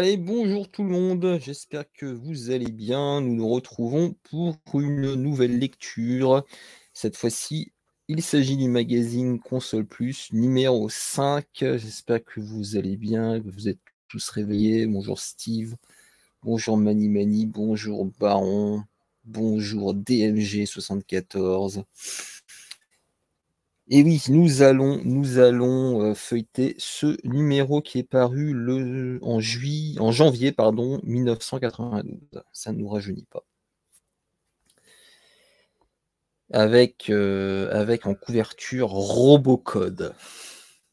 Allez, bonjour tout le monde, j'espère que vous allez bien. Nous nous retrouvons pour une nouvelle lecture. Cette fois-ci, il s'agit du magazine Console Plus numéro 5. J'espère que vous allez bien, que vous êtes tous réveillés. Bonjour Steve, bonjour Mani Mani, bonjour Baron, bonjour DMG74. Et oui, nous allons, nous allons euh, feuilleter ce numéro qui est paru le, en, juillet, en janvier pardon, 1992. Ça ne nous rajeunit pas. Avec, euh, avec en couverture Robocode.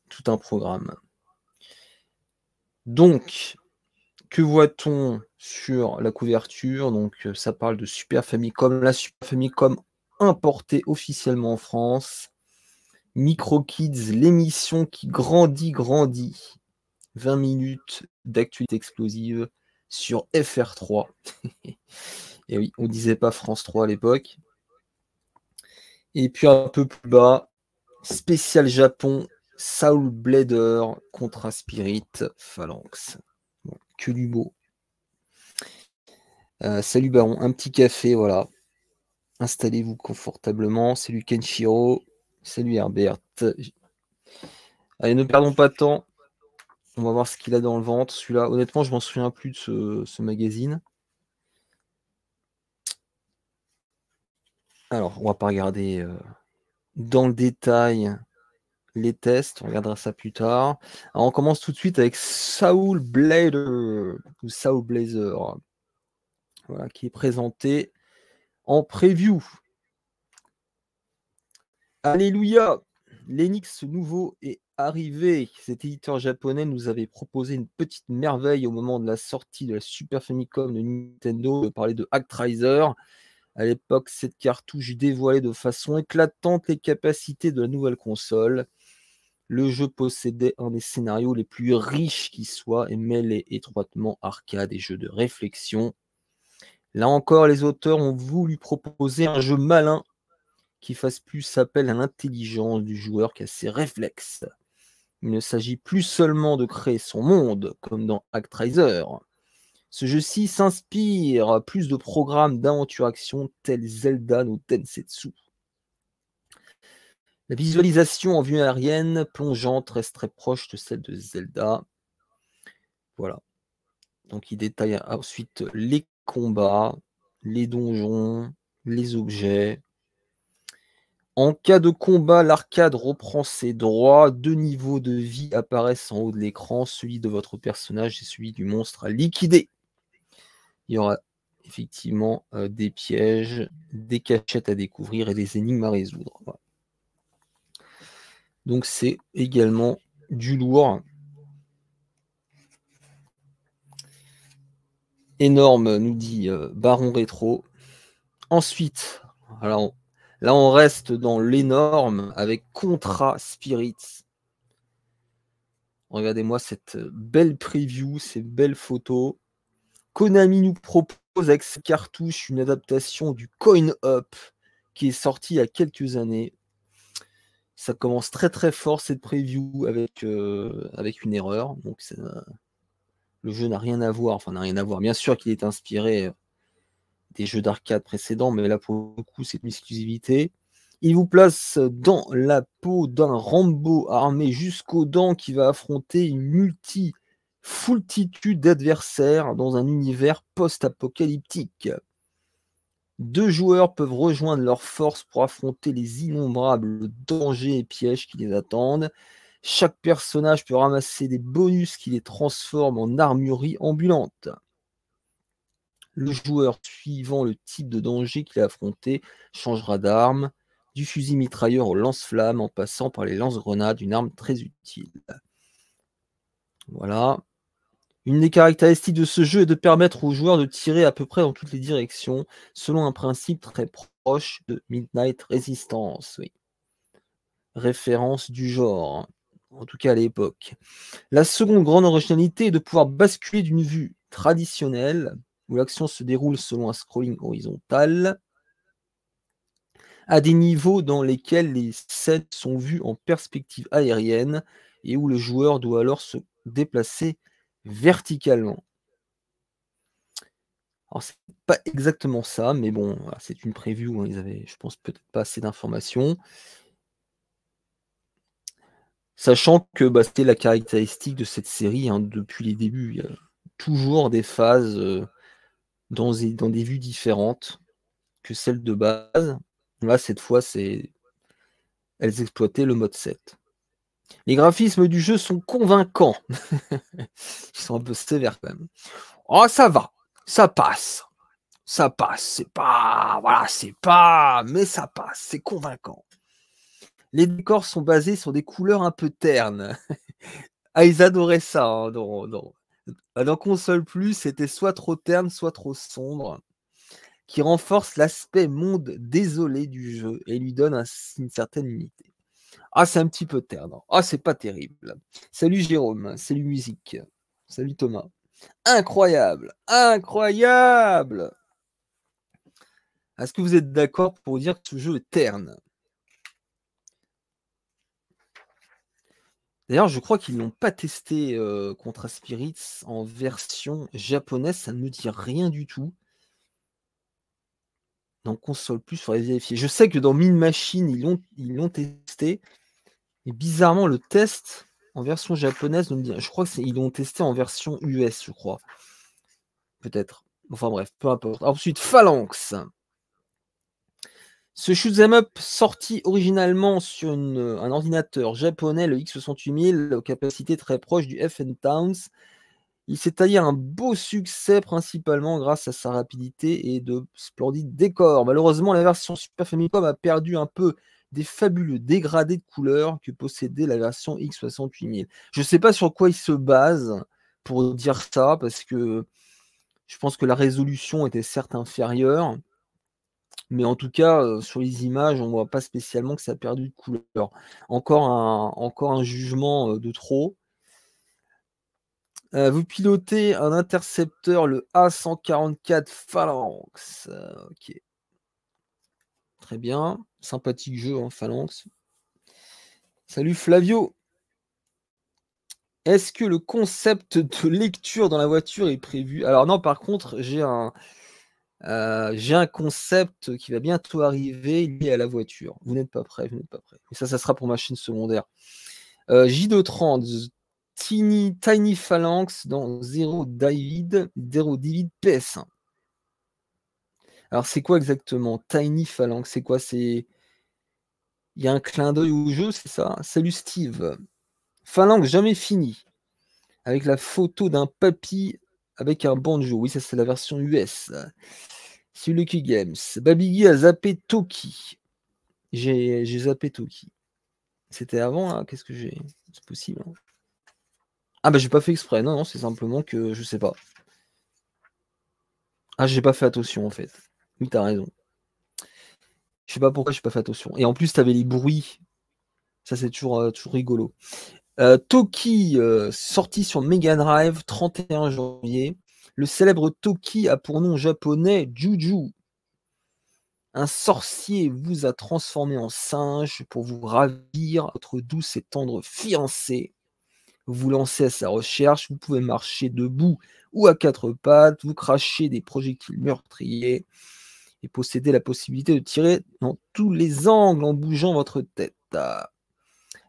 Tout un programme. Donc, que voit-on sur la couverture? Donc, ça parle de Super Famicom. La Super Famicom importée officiellement en France Micro Kids, l'émission qui grandit, grandit. 20 minutes d'actualité explosive sur FR3. Et oui, on disait pas France 3 à l'époque. Et puis un peu plus bas, spécial Japon, Soul Blader contre Spirit Phalanx. que du beau. Euh, salut Baron, un petit café, voilà. Installez-vous confortablement. Salut Kenshiro. Salut Herbert. Allez, ne perdons pas de temps. On va voir ce qu'il a dans le ventre. Celui-là, honnêtement, je m'en souviens plus de ce, magazine. Alors, on va pas regarder euh, dans le détail les tests. On regardera ça plus tard. On commence tout de suite avec Saul Blader ou Saul Blazer. Voilà, qui est présenté en preview. Alléluia L'Enix nouveau est arrivé. Cet éditeur japonais nous avait proposé une petite merveille au moment de la sortie de la Super Famicom de Nintendo, de parler de Actraiser. À l'époque, cette cartouche dévoilait de façon éclatante les capacités de la nouvelle console. Le jeu possédait un des scénarios les plus riches qui soient et mêlait étroitement arcade et jeux de réflexion. Là encore, les auteurs ont voulu proposer un jeu malin qui fasse plus appel à l'intelligence du joueur qu'à ses réflexes. Il ne s'agit plus seulement de créer son monde, comme dans Actraiser. Ce jeu-ci s'inspire plus de programmes d'aventure-action tels Zelda ou Tensetsu. La visualisation en vue aérienne plongeante reste très proche de celle de Zelda. Voilà. Donc il détaille ensuite les combats, les donjons, les objets, en cas de combat, l'arcade reprend ses droits. Deux niveaux de vie apparaissent en haut de l'écran, celui de votre personnage et celui du monstre à liquider. Il y aura effectivement euh, des pièges, des cachettes à découvrir et des énigmes à résoudre. Donc c'est également du lourd. Énorme, nous dit euh, Baron Rétro. Ensuite, alors Là, on reste dans l'énorme avec Contra Spirits. Regardez-moi cette belle preview, ces belles photos. Konami nous propose avec cette cartouche une adaptation du Coin Up qui est sorti il y a quelques années. Ça commence très très fort cette preview avec, euh, avec une erreur. Donc le jeu n'a rien à voir, enfin n'a rien à voir. Bien sûr qu'il est inspiré des jeux d'arcade précédents, mais là pour le coup c'est une exclusivité. Il vous place dans la peau d'un Rambo armé jusqu'aux dents qui va affronter une multi foultitude d'adversaires dans un univers post-apocalyptique. Deux joueurs peuvent rejoindre leurs forces pour affronter les innombrables dangers et pièges qui les attendent. Chaque personnage peut ramasser des bonus qui les transforment en armurerie ambulante. Le joueur, suivant le type de danger qu'il a affronté, changera d'arme, du fusil mitrailleur au lance-flamme en passant par les lance-grenades, une arme très utile. Voilà. Une des caractéristiques de ce jeu est de permettre aux joueurs de tirer à peu près dans toutes les directions, selon un principe très proche de Midnight Resistance. Oui. Référence du genre, en tout cas à l'époque. La seconde grande originalité est de pouvoir basculer d'une vue traditionnelle où l'action se déroule selon un scrolling horizontal, à des niveaux dans lesquels les scènes sont vues en perspective aérienne et où le joueur doit alors se déplacer verticalement. Alors, c'est pas exactement ça, mais bon, c'est une preview. Hein, ils avaient, je pense, peut-être pas assez d'informations. Sachant que bah, c'était la caractéristique de cette série hein, depuis les débuts. Il y a toujours des phases euh, dans, des vues différentes que celles de base. Là, cette fois, c'est elles exploitaient le mode 7. Les graphismes du jeu sont convaincants. Ils sont un peu sévères quand même. Oh, ça va, ça passe. Ça passe. C'est pas. Voilà, c'est pas. Mais ça passe. C'est convaincant. Les décors sont basés sur des couleurs un peu ternes. ah, ils adoraient ça. Hein, Console Plus, c'était soit trop terne, soit trop sombre qui renforce l'aspect monde désolé du jeu et lui donne une certaine unité. Ah, c'est un petit peu terne. Ah, c'est pas terrible. Salut Jérôme, salut musique. Salut Thomas. Incroyable, incroyable. Est-ce que vous êtes d'accord pour dire que ce jeu est terne? D'ailleurs, je crois qu'ils n'ont pas testé euh, Contra en version japonaise, ça ne me dit rien du tout dans console plus, il faudrait vérifier. Je sais que dans Min Machine, ils l'ont testé. Et bizarrement, le test en version japonaise, je crois qu'ils l'ont testé en version US, je crois. Peut-être. Enfin bref, peu importe. Ensuite, Phalanx. Ce shoot'em up sorti originalement sur un ordinateur japonais, le X68000, aux capacités très proches du FN Towns, il s'est taillé un beau succès principalement grâce à sa rapidité et de splendides décors. Malheureusement, la version Super Famicom a perdu un peu des fabuleux dégradés de couleurs que possédait la version X68000. Je ne sais pas sur quoi il se base pour dire ça, parce que je pense que la résolution était certes inférieure, mais en tout cas, euh, sur les images, on ne voit pas spécialement que ça a perdu de couleur. Encore un, jugement euh, de trop. Euh, vous pilotez un intercepteur, le A144 Phalanx. Ok. Très bien. Sympathique jeu, hein, Phalanx. Salut Flavio. Est-ce que le concept de lecture dans la voiture est prévu? Alors non, par contre, j'ai un, euh, j'ai un concept qui va bientôt arriver lié à la voiture. Vous n'êtes pas prêt, vous n'êtes pas prêt. Ça, ça sera pour ma chaîne secondaire. J230, Tiny, Tiny Phalanx dans Zero David, Zero David PS1. Alors, c'est quoi exactement Tiny Phalanx? C'est quoi? C'est. Il y a un clin d'œil au jeu, c'est ça? Salut Steve. Phalanx jamais fini. Avec la photo d'un papy avec un banjo. Oui, ça c'est la version US. C'est Lucky Games. Babigi a zappé Toki. J'ai zappé Toki. C'était avant, là Qu'est-ce que j'ai? C'est possible. Hein ah bah j'ai pas fait exprès, non, non, c'est simplement que je sais pas. Ah j'ai pas fait attention en fait. Oui, t'as raison. Je sais pas pourquoi j'ai pas fait attention. Et en plus, t'avais les bruits. Ça, c'est toujours, euh, toujours rigolo. Euh, Toki, euh, sorti sur Mega Drive, 31 janvier. Le célèbre Toki a pour nom japonais Juju. Un sorcier vous a transformé en singe pour vous ravir votre douce et tendre fiancée vous lancez à sa recherche, vous pouvez marcher debout ou à quatre pattes, vous crachez des projectiles meurtriers et posséder la possibilité de tirer dans tous les angles en bougeant votre tête.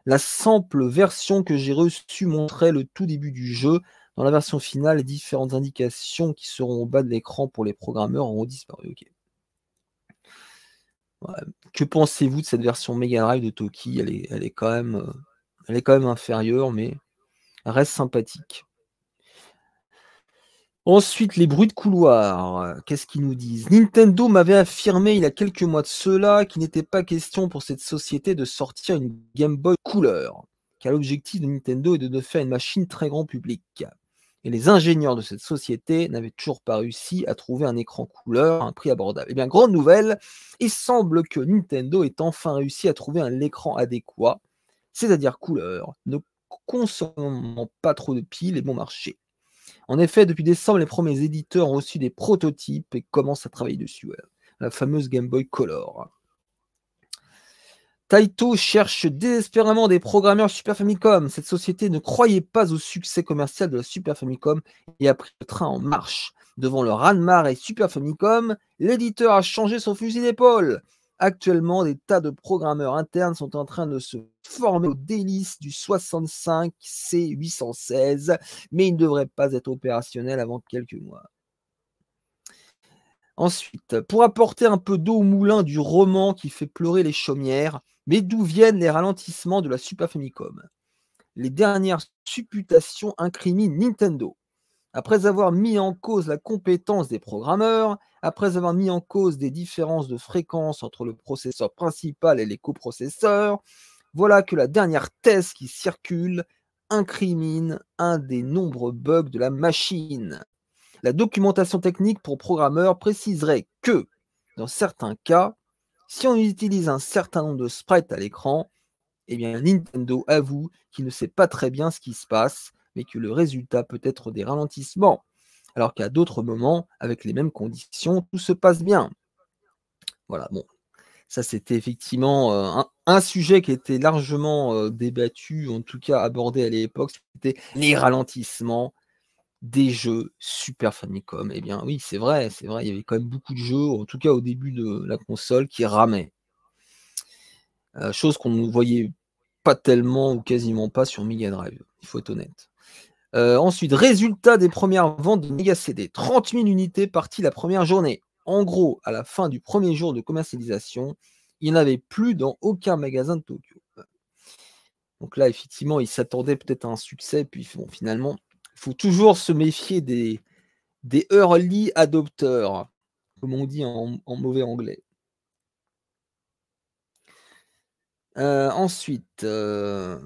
La simple version que j'ai reçue montrait le tout début du jeu. Dans la version finale, les différentes indications qui seront au bas de l'écran pour les programmeurs auront disparu. Que pensez-vous de cette version Mega Drive de Toki? Elle est, elle quand même, euh, elle est quand même inférieure, mais reste sympathique. Ensuite, les bruits de couloir. Qu'est-ce qu'ils nous disent? Nintendo m'avait affirmé il y a quelques mois de cela qu'il n'était pas question pour cette société de sortir une Game Boy couleur, car l'objectif de Nintendo est de faire une machine très grand public. Et les ingénieurs de cette société n'avaient toujours pas réussi à trouver un écran couleur à un prix abordable. Eh bien, grande nouvelle, il semble que Nintendo ait enfin réussi à trouver un écran adéquat, c'est-à-dire couleur, consommant pas trop de piles et bon marché. En effet, depuis décembre, les premiers éditeurs ont reçu des prototypes et commencent à travailler dessus. La fameuse Game Boy Color. Taito cherche désespérément des programmeurs Super Famicom. Cette société ne croyait pas au succès commercial de la Super Famicom et a pris le train en marche. Devant le Ranmar et Super Famicom, l'éditeur a changé son fusil d'épaule. Actuellement, des tas de programmeurs internes sont en train de se former aux délices du 65 C816, mais ils ne devraient pas être opérationnels avant quelques mois. Ensuite, pour apporter un peu d'eau au moulin du roman qui fait pleurer les chaumières, mais d'où viennent les ralentissements de la Super Famicom? Les dernières supputations incriminent Nintendo. Après avoir mis en cause la compétence des programmeurs, après avoir mis en cause des différences de fréquence entre le processeur principal et les coprocesseurs, voilà que la dernière thèse qui circule incrimine un des nombreux bugs de la machine. La documentation technique pour programmeurs préciserait que, dans certains cas, si on utilise un certain nombre de sprites à l'écran, eh Nintendo avoue qu'il ne sait pas très bien ce qui se passe, mais que le résultat peut être des ralentissements. Alors qu'à d'autres moments, avec les mêmes conditions, tout se passe bien. Voilà, bon. Ça, c'était effectivement euh, un, sujet qui était largement euh, débattu, en tout cas abordé à l'époque, c'était les ralentissements des jeux Super Famicom. Eh bien oui, c'est vrai, c'est vrai, il y avait quand même beaucoup de jeux, en tout cas au début de la console, qui ramaient. Euh, chose qu'on ne voyait pas tellement ou quasiment pas sur Mega Drive, il faut être honnête. Euh, ensuite, résultat des premières ventes de Mega CD. 30 000 unités parties la première journée. En gros, à la fin du premier jour de commercialisation, il n'y en avait plus dans aucun magasin de Tokyo. Donc là, effectivement, il s'attendait peut-être à un succès, puis finalement, faut toujours se méfier des, des early adopteurs, comme on dit en, mauvais anglais. Euh, ensuite, euh,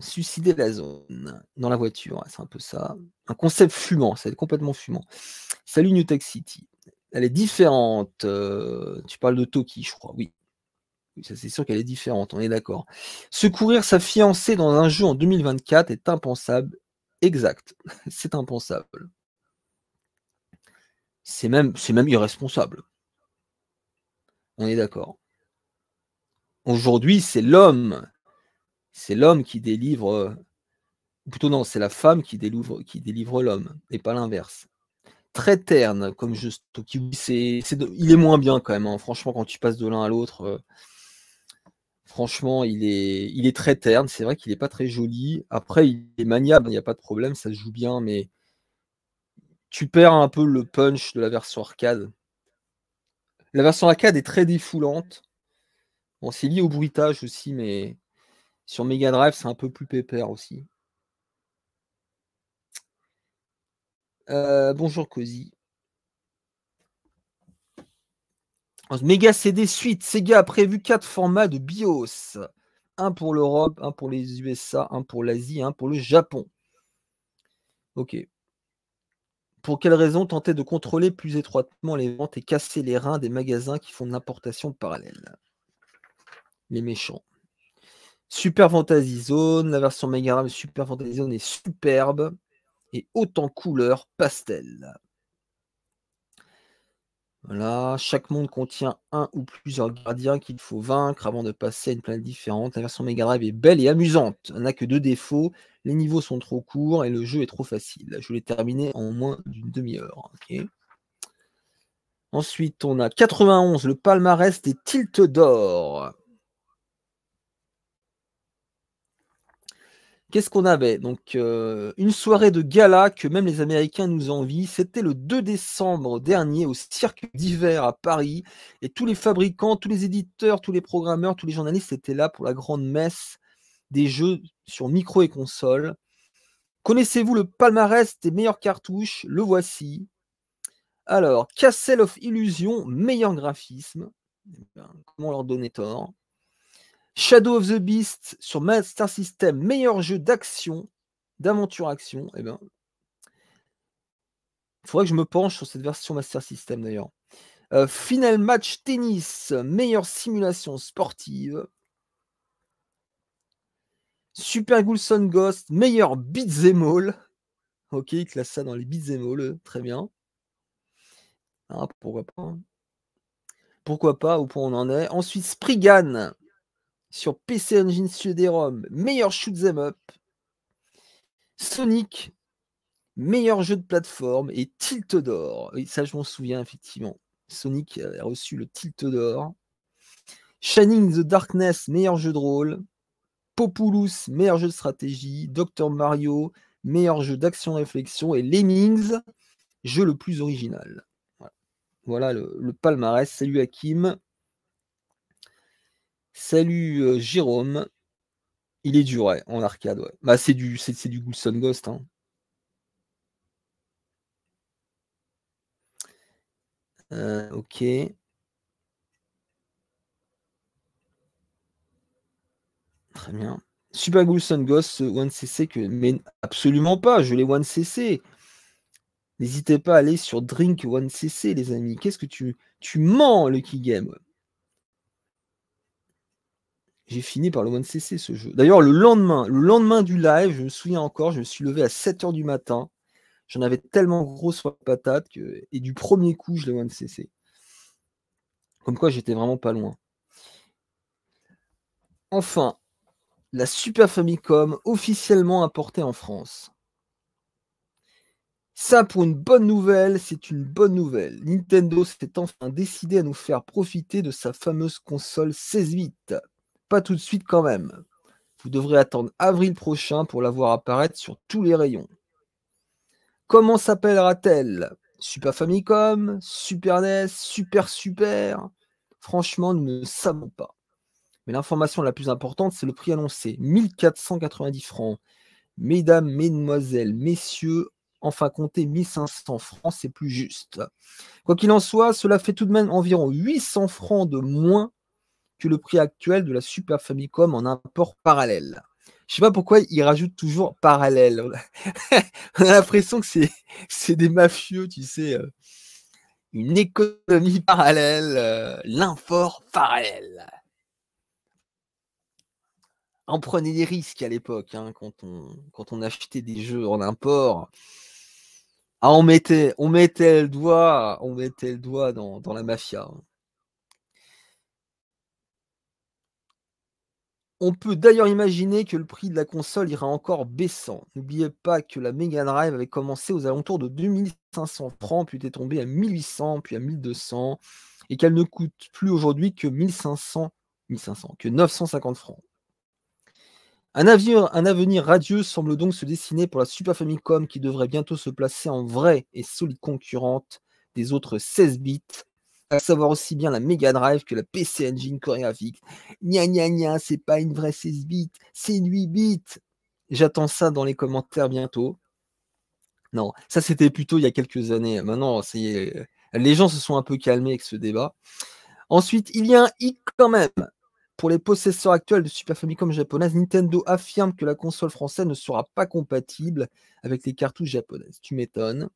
suicider la zone dans la voiture, c'est un peu ça. Un concept fumant, c'est complètement fumant. Salut New Tech City. Elle est différente. Euh, tu parles de Toki, je crois, oui. c'est sûr qu'elle est différente, on est d'accord. Secourir sa fiancée dans un jeu en 2024 est impensable exact. C'est impensable. C'est même irresponsable. On est d'accord. Aujourd'hui, c'est l'homme. C'est l'homme qui délivre. plutôt non, c'est la femme qui délivre, qui délivre l'homme, et pas l'inverse. Très terne, comme juste. C'est, il est moins bien quand même. Hein. Franchement, quand tu passes de l'un à l'autre. Euh, Franchement, il est, il est très terne. C'est vrai qu'il n'est pas très joli. Après, il est maniable, il n'y a pas de problème, ça se joue bien, mais tu perds un peu le punch de la version arcade. La version arcade est très défoulante. Bon, c'est lié au bruitage aussi, mais sur Mega Drive, c'est un peu plus pépère aussi. Euh, bonjour Cozy. Mega CD Suite, Sega a prévu quatre formats de BIOS. Un pour l'Europe, un pour les USA, un pour l'Asie, un pour le Japon. Ok. Pour quelle raison tenter de contrôler plus étroitement les ventes et casser les reins des magasins qui font de l'importation parallèle? Les méchants. Super Fantasy Zone, la version Mega Super Fantasy Zone est superbe et haute en couleur pastel. Voilà, chaque monde contient un ou plusieurs gardiens qu'il faut vaincre avant de passer à une planète différente. La version Mega Drive est belle et amusante. Elle n'a que deux défauts. Les niveaux sont trop courts et le jeu est trop facile. Je l'ai terminé en moins d'une demi-heure. Ensuite, on a 91, le palmarès des tilts d'or. Qu'est-ce qu'on avait? Donc, euh, une soirée de gala que même les Américains nous envient. C'était le 2 décembre dernier au Cirque d'hiver à Paris. Et tous les fabricants, tous les éditeurs, tous les programmeurs, tous les journalistes étaient là pour la grande messe des jeux sur micro et console. Connaissez-vous le palmarès des meilleures cartouches? Le voici. Alors, Castle of Illusion, meilleur graphisme. Eh comment leur donner tort? Shadow of the Beast sur Master System, meilleur jeu d'action, d'aventure-action, eh ben, il faudrait que je me penche sur cette version Master System d'ailleurs. Euh, Final Match Tennis, meilleure simulation sportive. Super Ghoulson Ghost, meilleur beat'em all. Ok, il classe ça dans les beat'em all, très bien. Ah, pourquoi pas Pourquoi pas, au point où on en est. Ensuite, Spriggan, sur PC Engine CD-ROM, meilleur shoot 'em up. Sonic, meilleur jeu de plateforme et Tilt d'or. Oui, ça je m'en souviens effectivement. Sonic a reçu le Tilt d'or. Shining the Darkness, meilleur jeu de rôle. Populous, meilleur jeu de stratégie. Dr Mario, meilleur jeu d'action-réflexion. Et Lemmings, jeu le plus original. Voilà, le, palmarès. Salut Hakim. Salut euh, Jérôme. Il est dur, ouais, en arcade, ouais. Bah, c'est du, c'est, du Ghost. Hein. Euh, ok. Très bien. Super Ghost Ghost, One CC, que... mais absolument pas, je l'ai One CC. N'hésitez pas à aller sur Drink One CC, les amis. Qu'est-ce que tu. Tu mens, le Game? J'ai fini par le One CC ce jeu. D'ailleurs, le lendemain, le lendemain du live, je me souviens encore, je me suis levé à 7h du matin. J'en avais tellement gros sur la patate que. Et du premier coup, je l'ai One CC. Comme quoi, j'étais vraiment pas loin. Enfin, la Super Famicom officiellement importée en France. Ça, pour une bonne nouvelle, c'est une bonne nouvelle. Nintendo s'est enfin décidé à nous faire profiter de sa fameuse console 16 bits. Tout de suite quand même. Vous devrez attendre avril prochain pour la voir apparaître sur tous les rayons. Comment s'appellera-t-elle? Super Famicom? Super NES Super Super? Franchement, nous ne savons pas. Mais l'information la plus importante, c'est le prix annoncé 1490 francs. Mesdames, Mesdemoiselles, Messieurs, enfin comptez 1500 francs, c'est plus juste. Quoi qu'il en soit, cela fait tout de même environ 800 francs de moins que le prix actuel de la Super Famicom en import parallèle. Je sais pas pourquoi ils rajoutent toujours parallèle. On a l'impression que c'est des mafieux, tu sais. Euh, une économie parallèle, euh, l'infort parallèle on prenait des risques à l'époque, hein, quand, on, quand on achetait des jeux en import. Ah, on mettait, on mettait le doigt, on mettait le doigt dans, la mafia. Hein. On peut d'ailleurs imaginer que le prix de la console ira encore baissant. N'oubliez pas que la Mega Drive avait commencé aux alentours de 2500 francs, puis était tombée à 1800, puis à 1200, et qu'elle ne coûte plus aujourd'hui que 1500, 1500, que 950 francs. Un avenir, radieux semble donc se dessiner pour la Super Famicom qui devrait bientôt se placer en vraie et solide concurrente des autres 16 bits, savoir aussi bien la Mega Drive que la PC Engine chorégraphique. Nya nya nya, c'est pas une vraie 16 bits, c'est une 8 bits. J'attends ça dans les commentaires bientôt. Non, ça c'était plutôt il y a quelques années. Maintenant, les gens se sont un peu calmés avec ce débat. Ensuite, il y a un hic quand même. Pour les possesseurs actuels de Super Famicom japonaise, Nintendo affirme que la console française ne sera pas compatible avec les cartouches japonaises. Tu m'étonnes.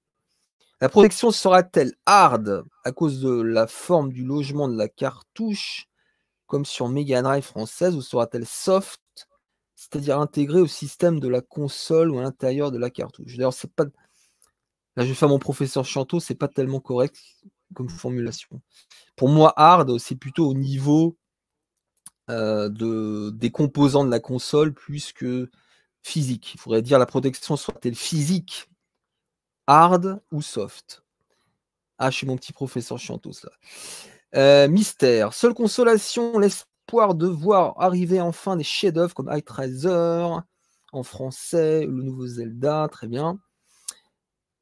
La protection sera-t-elle hard à cause de la forme du logement de la cartouche, comme sur Mega Drive française, ou sera-t-elle soft, c'est-à-dire intégrée au système de la console ou à l'intérieur de la cartouche? D'ailleurs, c'est pas. Là, je vais faire mon professeur Chanteau, c'est pas tellement correct comme formulation. Pour moi, hard, c'est plutôt au niveau euh, de, des composants de la console plus que physique. Il faudrait dire la protection soit-elle physique, hard ou soft? Ah, je suis mon petit professeur Chantos là. Euh, mystère. Seule consolation, l'espoir de voir arriver enfin des chefs-d'œuvre comme High en français, le nouveau Zelda, très bien.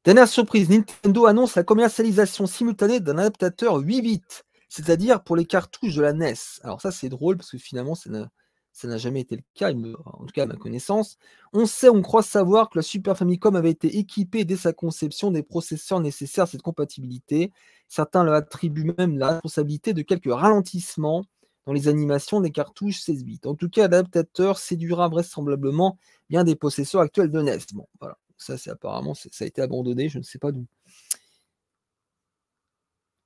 Dernière surprise, Nintendo annonce la commercialisation simultanée d'un adaptateur 8 bits c'est-à-dire pour les cartouches de la NES. Alors ça, c'est drôle parce que finalement, ça n'a jamais été le cas, en tout cas à ma connaissance. On sait, on croit savoir que la Super Famicom avait été équipée dès sa conception des processeurs nécessaires à cette compatibilité. Certains leur attribuent même la responsabilité de quelques ralentissements dans les animations des cartouches 16 bits. En tout cas, l'adaptateur séduira vraisemblablement bien des possesseurs actuels de NES. Bon, voilà. Ça, c'est apparemment, ça a été abandonné, je ne sais pas d'où.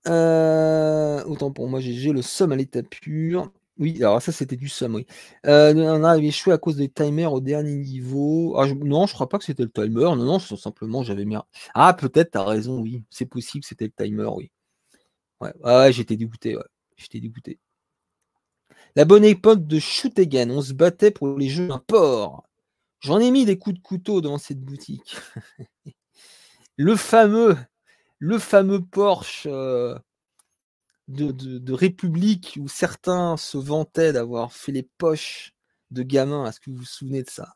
Euh, autant pour moi, j'ai le somme à l'état pur. Oui, alors ça c'était du somme, oui. Euh, on a échoué à cause des timers au dernier niveau. Ah, non, je crois pas que c'était le timer. Non, non, simplement j'avais mis. Ah, peut-être, t'as raison, oui. C'est possible c'était le timer, oui. Ouais, j'étais dégoûté, ouais. J'étais dégoûté. La bonne époque de shoot again. On se battait pour les jeux port. J'en ai mis des coups de couteau dans cette boutique. le fameux, le fameux Porsche euh, de, République où certains se vantaient d'avoir fait les poches de gamins. Est-ce que vous vous souvenez de ça?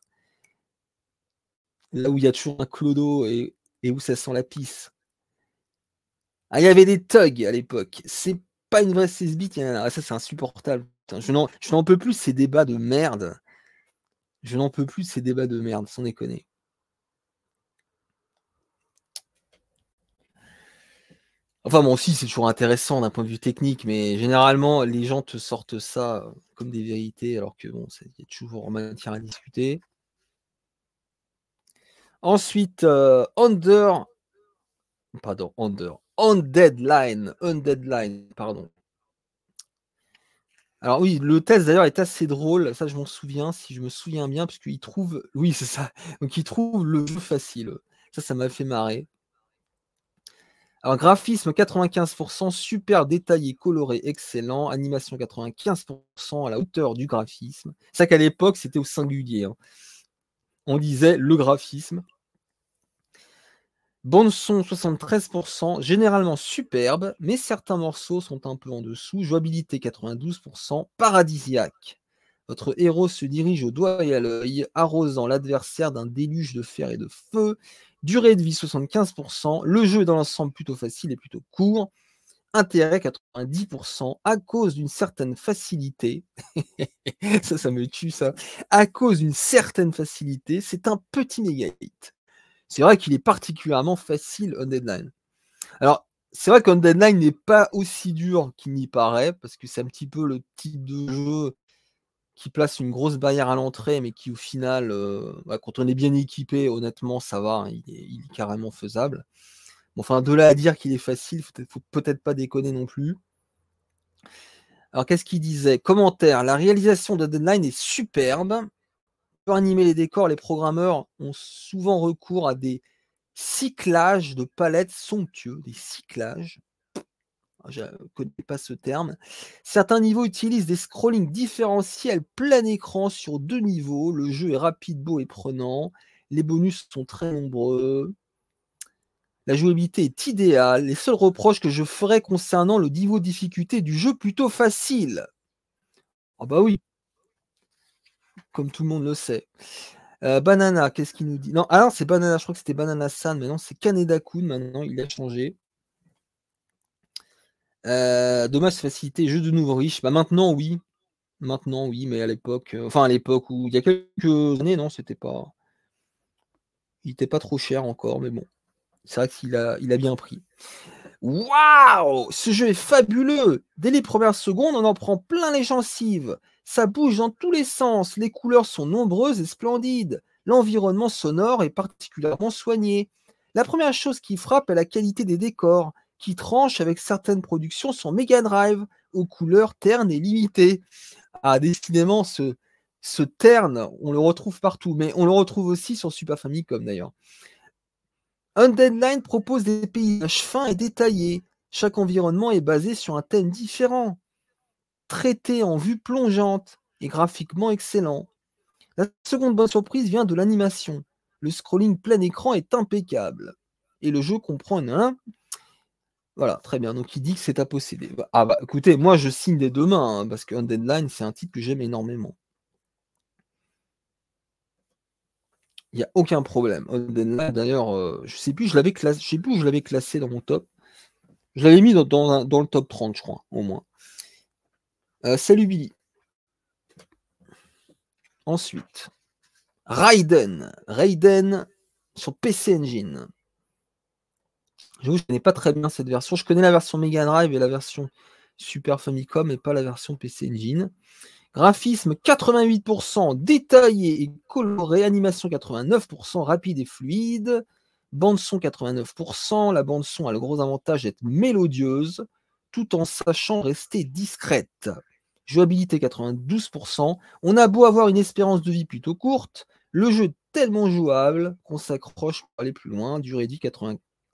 Là où il y a toujours un clodo et, où ça sent la pisse. Ah, il y avait des thugs à l'époque. C'est pas une vraie 16 bits. ça, c'est insupportable. je n'en peux plus ces débats de merde. Je n'en peux plus ces débats de merde, sans déconner. Enfin bon, aussi, c'est toujours intéressant d'un point de vue technique, mais généralement, les gens te sortent ça comme des vérités, alors que bon, il y a toujours matière à discuter. Ensuite, euh, Under. Pardon, Under. On Deadline. On Deadline, pardon. Alors oui, le test d'ailleurs est assez drôle, ça je m'en souviens, si je me souviens bien, puisqu'il trouve, oui c'est ça, donc il trouve le jeu facile. Ça, ça m'a fait marrer. Alors graphisme 95%, super détaillé, coloré, excellent. Animation 95% à la hauteur du graphisme. C'est ça qu'à l'époque c'était au singulier. Hein. On disait le graphisme. Bande son 73%, généralement superbe, mais certains morceaux sont un peu en dessous. Jouabilité 92%, paradisiaque. Votre héros se dirige au doigt et à l'œil, arrosant l'adversaire d'un déluge de fer et de feu. Durée de vie 75%. Le jeu est dans l'ensemble plutôt facile et plutôt court. Intérêt 90% à cause d'une certaine facilité. ça, ça me tue ça. À cause d'une certaine facilité, c'est un petit méga c'est vrai qu'il est particulièrement facile on deadline. Alors, c'est vrai qu'un deadline n'est pas aussi dur qu'il n'y paraît, parce que c'est un petit peu le type de jeu qui place une grosse barrière à l'entrée, mais qui au final, euh, bah, quand on est bien équipé, honnêtement, ça va, hein, il, est, carrément faisable. enfin, de là à dire qu'il est facile, il ne faut peut-être pas déconner non plus. Alors, qu'est-ce qu'il disait? Commentaire La réalisation de Deadline est superbe. Pour animer les décors, les programmeurs ont souvent recours à des cyclages de palettes somptueux, des cyclages. Ah, je ne connais pas ce terme. Certains niveaux utilisent des scrollings différentiels plein écran sur deux niveaux. Le jeu est rapide, beau et prenant. Les bonus sont très nombreux. La jouabilité est idéale. Les seuls reproches que je ferais concernant le niveau de difficulté du jeu plutôt facile. Ah bah oui, comme tout le monde le sait. Euh, Banana, qu'est-ce qu'il nous dit? Non, alors c'est Banana, je crois que c'était Banana San, mais non, c'est Kaneda Kun maintenant, il a changé. Euh, dommage facilité, jeu de nouveau riche. Bah maintenant oui. Maintenant oui, mais à l'époque. Euh, enfin à l'époque où il y a quelques années, non, c'était pas. Il n'était pas trop cher encore, mais bon. C'est vrai qu'il a, a bien pris. Waouh Ce jeu est fabuleux Dès les premières secondes, on en prend plein les gencives. Ça bouge dans tous les sens, les couleurs sont nombreuses et splendides. L'environnement sonore est particulièrement soigné. La première chose qui frappe est la qualité des décors, qui tranche avec certaines productions sur Mega Drive, aux couleurs ternes et limitées. Ah, décidément, ce, ce terne, on le retrouve partout, mais on le retrouve aussi sur Super Famicom d'ailleurs. Undeadline propose des paysages fins et détaillés. Chaque environnement est basé sur un thème différent traité en vue plongeante et graphiquement excellent. La seconde bonne surprise vient de l'animation. Le scrolling plein écran est impeccable. Et le jeu comprend une... voilà, très bien. Donc il dit que c'est à posséder. Ah bah écoutez, moi je signe des deux mains, hein, parce que Deadline, c'est un titre que j'aime énormément. Il n'y a aucun problème. D'ailleurs, euh, je sais plus, je l'avais classé, sais plus où je l'avais classé dans mon top. Je l'avais mis dans, dans, le top 30, je crois, au moins. Euh, salut Billy. Ensuite, Raiden. Raiden sur PC Engine. Je ne connais pas très bien cette version. Je connais la version Mega Drive et la version Super Famicom et pas la version PC Engine. Graphisme 88%, détaillé et coloré. Animation 89%, rapide et fluide. Bande son 89%. La bande son a le gros avantage d'être mélodieuse tout en sachant rester discrète. Jouabilité 92%. On a beau avoir une espérance de vie plutôt courte, le jeu est tellement jouable qu'on s'accroche pour aller plus loin. Durée de vie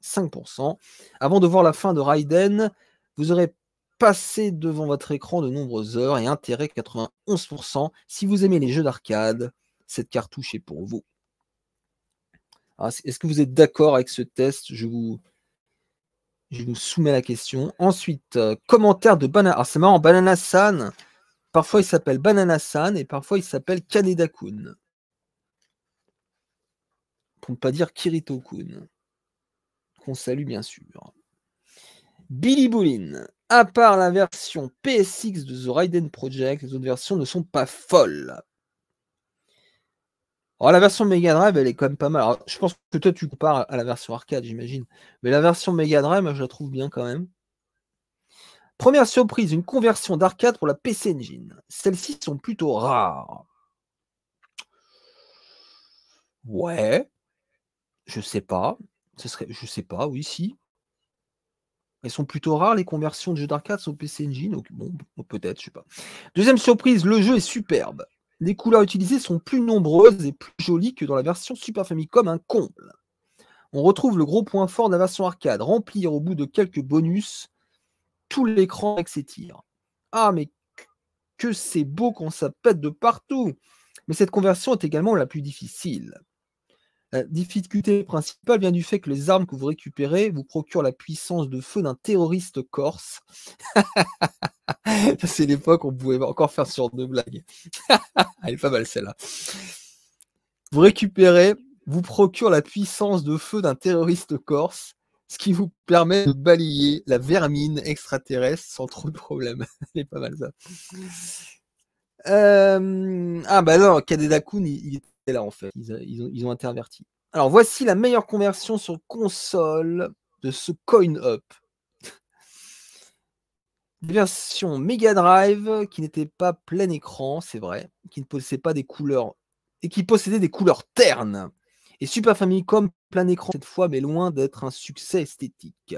85%. Avant de voir la fin de Raiden, vous aurez passé devant votre écran de nombreuses heures et intérêt 91%. Si vous aimez les jeux d'arcade, cette cartouche est pour vous. Est-ce que vous êtes d'accord avec ce test? Je vous, soumets la question. Ensuite, euh, commentaire de Banana. Alors c'est marrant, Banana San, parfois il s'appelle Banana San et parfois il s'appelle Kaneda Kun. Pour ne pas dire Kirito Kun. Qu'on salue bien sûr. Billy Boulin. À part la version PSX de The Raiden Project, les autres versions ne sont pas folles. Alors, la version Mega Drive, elle est quand même pas mal. je pense que toi, tu compares à la version arcade, j'imagine. Mais la version Mega Drive, je la trouve bien quand même. Première surprise, une conversion d'arcade pour la PC Engine. Celles-ci sont plutôt rares. Ouais. Je sais pas. Ce serait, je sais pas, oui, si. Elles sont plutôt rares, les conversions de jeux d'arcade sur PC Engine. bon, peut-être, je sais pas. Deuxième surprise, le jeu est superbe les couleurs utilisées sont plus nombreuses et plus jolies que dans la version Super Famicom, un comble. On retrouve le gros point fort de la version arcade, remplir au bout de quelques bonus tout l'écran avec ses tirs. Ah, mais que c'est beau quand ça pète de partout Mais cette conversion est également la plus difficile. La difficulté principale vient du fait que les armes que vous récupérez vous procurent la puissance de feu d'un terroriste corse. C'est l'époque où on pouvait encore faire ce genre de blague. Elle est pas mal celle-là. Vous récupérez, vous procure la puissance de feu d'un terroriste corse, ce qui vous permet de balayer la vermine extraterrestre sans trop de problème. Elle est pas mal ça. Euh, ah bah non, Kadeda Kun, il, là en fait. Ils, ont, interverti. Alors voici la meilleure conversion sur console de ce coin up. Version Mega Drive qui n'était pas plein écran, c'est vrai, qui ne possédait pas des couleurs et qui possédait des couleurs ternes. Et Super Famicom plein écran cette fois, mais loin d'être un succès esthétique.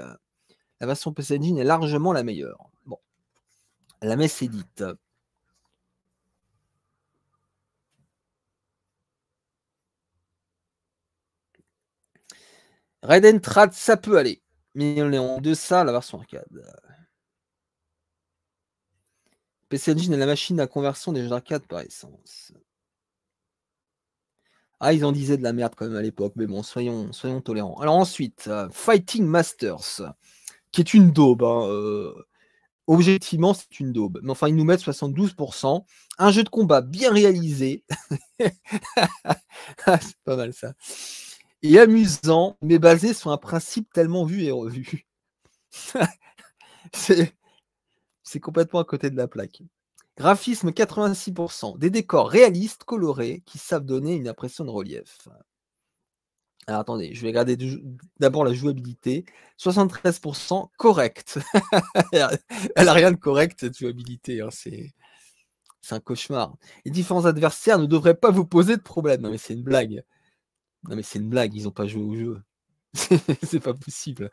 La version PC Engine est largement la meilleure. Bon, la messe est dite. Raiden Trad, ça peut aller. Mais on est en deçà la version arcade. PC Engine est la machine à conversion des jeux d'arcade par essence. Ah, ils en disaient de la merde quand même à l'époque, mais bon, soyons, tolérants. Alors ensuite, euh, Fighting Masters, qui est une daube. Hein, euh, objectivement, c'est une daube. Mais enfin, ils nous mettent 72%. Un jeu de combat bien réalisé. c'est pas mal ça et amusant, mais basé sur un principe tellement vu et revu. c'est complètement à côté de la plaque. Graphisme 86%, des décors réalistes, colorés, qui savent donner une impression de relief. Alors attendez, je vais regarder d'abord la jouabilité. 73% correct. Elle n'a rien de correct, cette jouabilité. Hein, c'est un cauchemar. Les différents adversaires ne devraient pas vous poser de problème. Non mais c'est une blague. Non, mais c'est une blague, ils n'ont pas joué au jeu. c'est pas possible.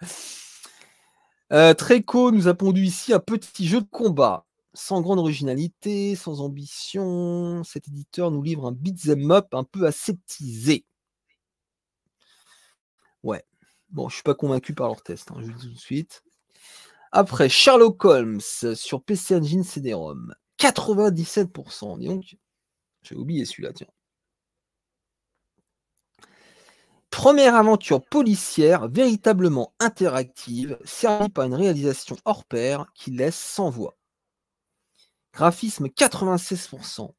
Euh, Treco nous a pondu ici un petit jeu de combat, sans grande originalité, sans ambition. Cet éditeur nous livre un beat'em up un peu aseptisé. Ouais. Bon, je suis pas convaincu par leur test, hein, je vous dis tout de suite. Après, Sherlock Holmes sur PC Engine CD-ROM. 97%. Donc, j'ai oublié celui-là, tiens. Première aventure policière véritablement interactive, servie par une réalisation hors pair qui laisse sans voix. Graphisme 96%.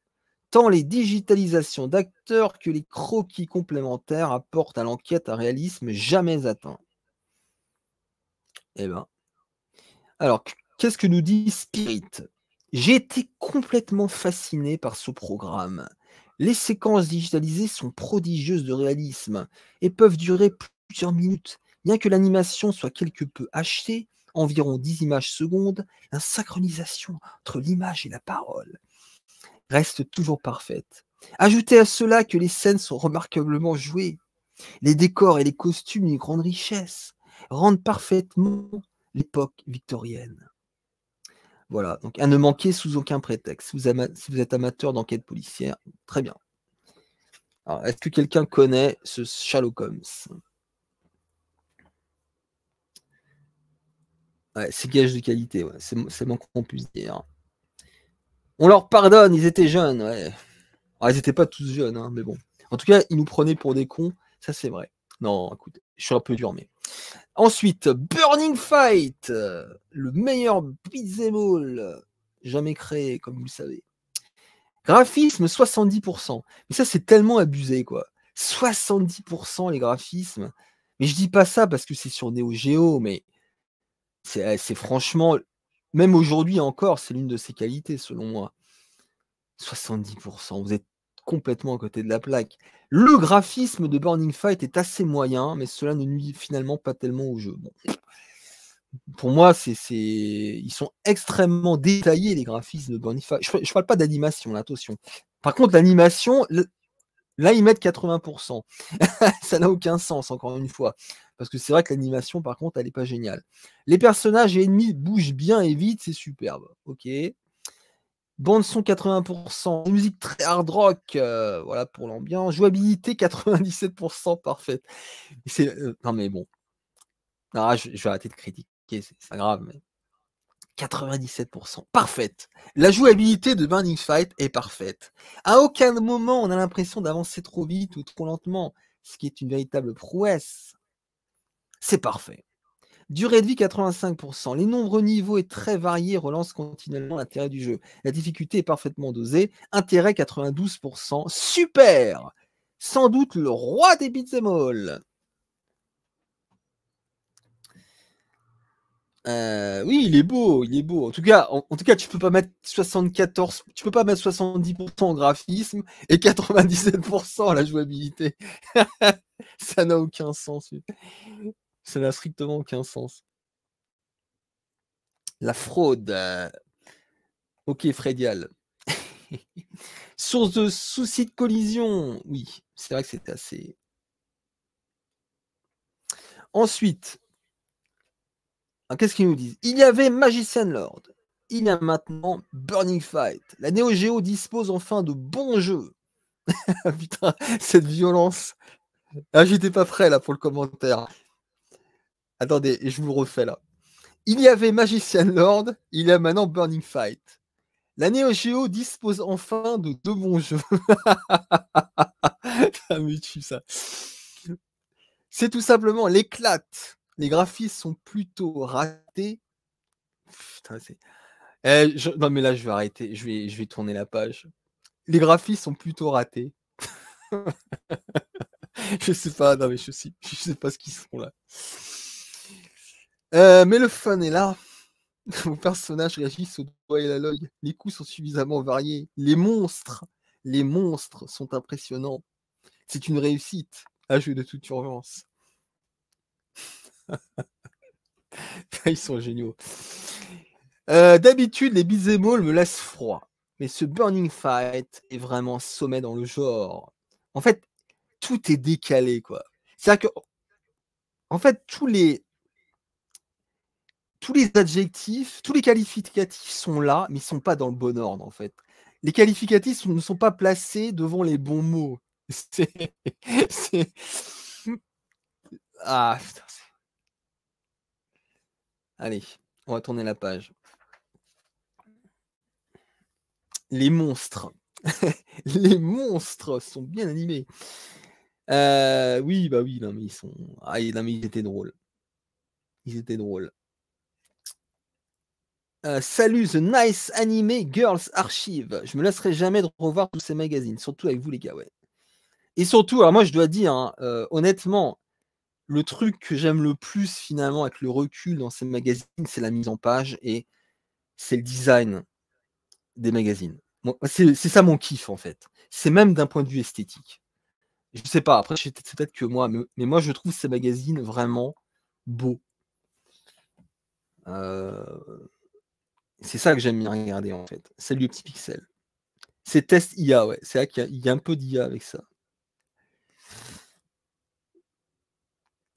Tant les digitalisations d'acteurs que les croquis complémentaires apportent à l'enquête un réalisme jamais atteint. Eh ben. Alors, qu'est-ce que nous dit Spirit? J'ai été complètement fasciné par ce programme. Les séquences digitalisées sont prodigieuses de réalisme et peuvent durer plusieurs minutes. Bien que l'animation soit quelque peu hachée, environ 10 images secondes, la synchronisation entre l'image et la parole reste toujours parfaite. Ajoutez à cela que les scènes sont remarquablement jouées. Les décors et les costumes d'une grande richesse rendent parfaitement l'époque victorienne. Voilà, donc à ne manquer sous aucun prétexte. Si vous, êtes amateur d'enquête policière, très bien. Alors, est-ce que quelqu'un connaît ce Sherlock Holmes? Ouais, c'est gage de qualité, c'est moins qu'on puisse dire. On leur pardonne, ils étaient jeunes, ouais. Ils n'étaient pas tous jeunes, hein, mais bon. En tout cas, ils nous prenaient pour des cons, ça c'est vrai. Non, écoute, je suis un peu dur, mais. Ensuite, Burning Fight, le meilleur beat'em all jamais créé, comme vous le savez. Graphisme 70%. Mais ça, c'est tellement abusé, quoi. 70% les graphismes. Mais je dis pas ça parce que c'est sur Neo Geo, mais c'est franchement, même aujourd'hui encore, c'est l'une de ses qualités, selon moi. 70%, vous êtes complètement à côté de la plaque. Le graphisme de Burning Fight est assez moyen, mais cela ne nuit finalement pas tellement au jeu. Pour moi, c'est, ils sont extrêmement détaillés, les graphismes de Burning Fight. Je ne parle pas d'animation, attention. Par contre, l'animation, là, ils mettent 80%. Ça n'a aucun sens, encore une fois. Parce que c'est vrai que l'animation, par contre, elle n'est pas géniale. Les personnages et ennemis bougent bien et vite, c'est superbe. Ok. Bande son 80%, musique très hard rock, euh, voilà pour l'ambiance. Jouabilité 97% parfaite. Euh, non mais bon. Ah, je, vais arrêter de critiquer, c'est pas grave, mais 97%, parfaite. La jouabilité de Burning Fight est parfaite. À aucun moment on a l'impression d'avancer trop vite ou trop lentement, ce qui est une véritable prouesse. C'est parfait. Durée de vie 85%. Les nombreux niveaux et très variés relancent continuellement l'intérêt du jeu. La difficulté est parfaitement dosée. Intérêt 92%. Super Sans doute le roi des beat'em. Euh, oui, il est beau, il est beau. En tout cas, en, tout cas, tu peux pas mettre 74, tu peux pas mettre 70% en graphisme et 97% à la jouabilité. Ça n'a aucun sens. Ça n'a strictement aucun sens. La fraude. Euh, ok, Fredial. Source de soucis de collision. Oui, c'est vrai que c'est assez. Ensuite, ah, qu'est-ce qu'ils nous disent? Il y avait Magician Lord. Il y a maintenant Burning Fight. La Neo Geo dispose enfin de bons jeux. Putain, cette violence. Ah, j'étais pas prêt là pour le commentaire. Attendez, je vous refais là. Il y avait Magician Lord, il y a maintenant Burning Fight. La Neo Geo dispose enfin de deux bons jeux. ça. C'est tout simplement l'éclate. Les graphismes sont plutôt ratés. Putain, c'est. Eh, non, mais là, je vais arrêter. Je vais, je vais tourner la page. Les graphismes sont plutôt ratés. je sais pas, non, mais je sais, je sais pas ce qu'ils font là. Euh, mais le fun est là. Vos personnages réagissent au doigt et à l'œil. Les coups sont suffisamment variés. Les monstres, les monstres sont impressionnants. C'est une réussite à jeu de toute urgence. Ils sont géniaux. Euh, d'habitude, les beat'em me laissent froid. Mais ce Burning Fight est vraiment sommet dans le genre. En fait, tout est décalé, quoi. C'est-à-dire que, en fait, tous les, tous les adjectifs, tous les qualificatifs sont là, mais ils sont pas dans le bon ordre en fait. Les qualificatifs ne sont pas placés devant les bons mots. Ah. Allez, on va tourner la page. Les monstres. les monstres sont bien animés. Euh, oui, bah oui, mais ils sont. Ah, mais ils étaient drôles. Ils étaient drôles. Euh, salut The Nice Anime Girls Archive. Je me laisserai jamais de revoir tous ces magazines, surtout avec vous les gars, ouais. Et surtout, alors moi je dois dire, hein, euh, honnêtement, le truc que j'aime le plus finalement avec le recul dans ces magazines, c'est la mise en page et c'est le design des magazines. c'est ça mon kiff en fait. C'est même d'un point de vue esthétique. Je sais pas, après c'est peut-être que moi, mais, mais, moi je trouve ces magazines vraiment beaux. Euh, c'est ça que j'aime bien regarder en fait. Salut le petit pixel. C'est test IA, ouais. C'est vrai qu'il y, a un peu d'IA avec ça.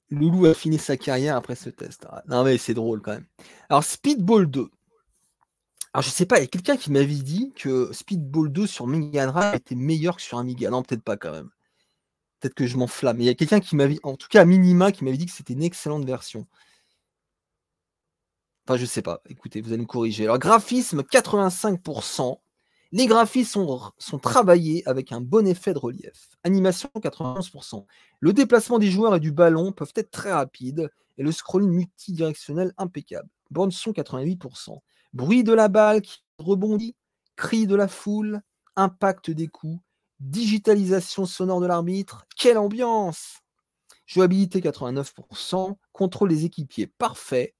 Loulou a fini sa carrière après ce test. Ah, non mais c'est drôle quand même. Alors Speedball 2. Alors je sais pas, il y a quelqu'un qui m'avait dit que Speedball 2 sur Mega Drive était meilleur que sur Amiga. Non, peut-être pas quand même. Peut-être que je m'enflamme. Mais il y a quelqu'un qui m'avait, en tout cas à minima, qui m'avait dit que c'était une excellente version. Enfin, je sais pas. Écoutez, vous allez me corriger. Alors, graphisme, 85%. Les graphismes sont, sont, travaillés avec un bon effet de relief. Animation, 91%. Le déplacement des joueurs et du ballon peuvent être très rapides et le scrolling multidirectionnel impeccable. Bande son, 88%. Bruit de la balle qui rebondit, cri de la foule, impact des coups, digitalisation sonore de l'arbitre. Quelle ambiance Jouabilité 89%, contrôle des équipiers parfait,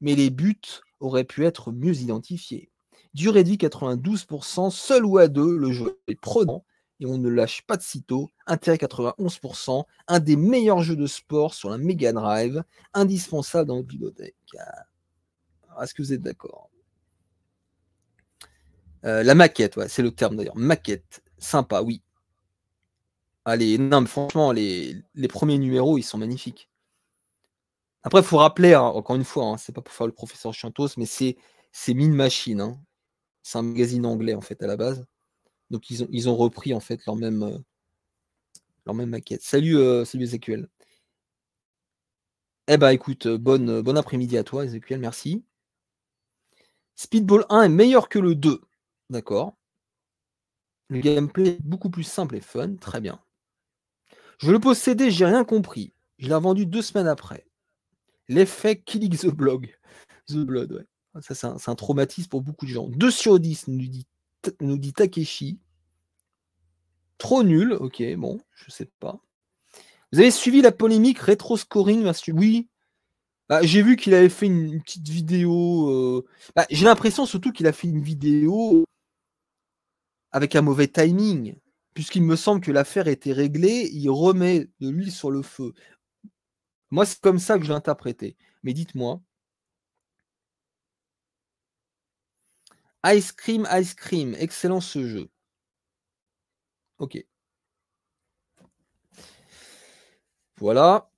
mais les buts auraient pu être mieux identifiés. Durée de vie 92%, seul ou à deux, le jeu est prenant et on ne lâche pas de sitôt. Intérêt 91%, un des meilleurs jeux de sport sur la Mega Drive, indispensable dans votre bibliothèque. Est-ce que vous êtes d'accord? Euh, La maquette, c'est le terme d'ailleurs. Maquette, sympa, oui. Allez, non, mais franchement, les, premiers numéros, ils sont magnifiques. Après, il faut rappeler, hein, encore une fois, hein, c'est pas pour faire le professeur Chantos, mais c'est Mine Machine. Hein. C'est un magazine anglais, en fait, à la base. Donc, ils ont, ils ont repris, en fait, leur même, euh, leur même maquette. Salut, euh, salut Ezekiel. Eh ben, écoute, euh, bonne, bon après-midi à toi, Ezekiel, merci. Speedball 1 est meilleur que le 2. D'accord. Le gameplay est beaucoup plus simple et fun. Très bien. Je le possédais, j'ai rien compris. Je l'ai vendu deux semaines après. L'effet Killing the Blog. The Blood, ouais. Ça, c'est un, traumatisme pour beaucoup de gens. 2 sur 10, nous dit, Takeshi. Trop nul, ok, bon, je sais pas. Vous avez suivi la polémique rétro-scoring Oui. Bah, j'ai vu qu'il avait fait une, petite vidéo. Euh, bah, j'ai l'impression surtout qu'il a fait une vidéo avec un mauvais timing puisqu'il me semble que l'affaire était réglée, il remet de l'huile sur le feu. Moi, c'est comme ça que je l'ai interprété. Mais dites-moi. Ice Cream, Ice Cream, excellent ce jeu. Ok. Voilà.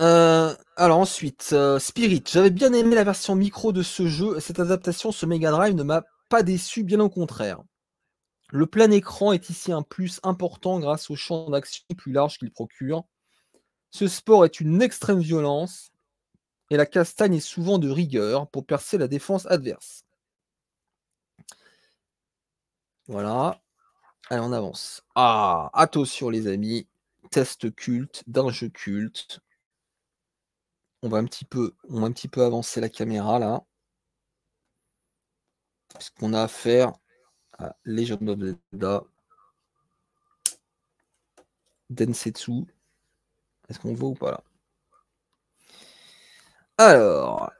Euh, alors ensuite, euh, Spirit. J'avais bien aimé la version micro de ce jeu. Cette adaptation ce Mega Drive ne m'a pas déçu, bien au contraire. Le plein écran est ici un plus important grâce au champ d'action plus large qu'il procure. Ce sport est une extrême violence et la castagne est souvent de rigueur pour percer la défense adverse. Voilà. Allez, on avance. Ah, attention les amis. Test culte d'un jeu culte. On va un petit peu, on va un petit peu avancer la caméra là. Ce qu'on a à faire Legend of Zelda. Densetsu. Est-ce qu'on voit ou pas là? Alors,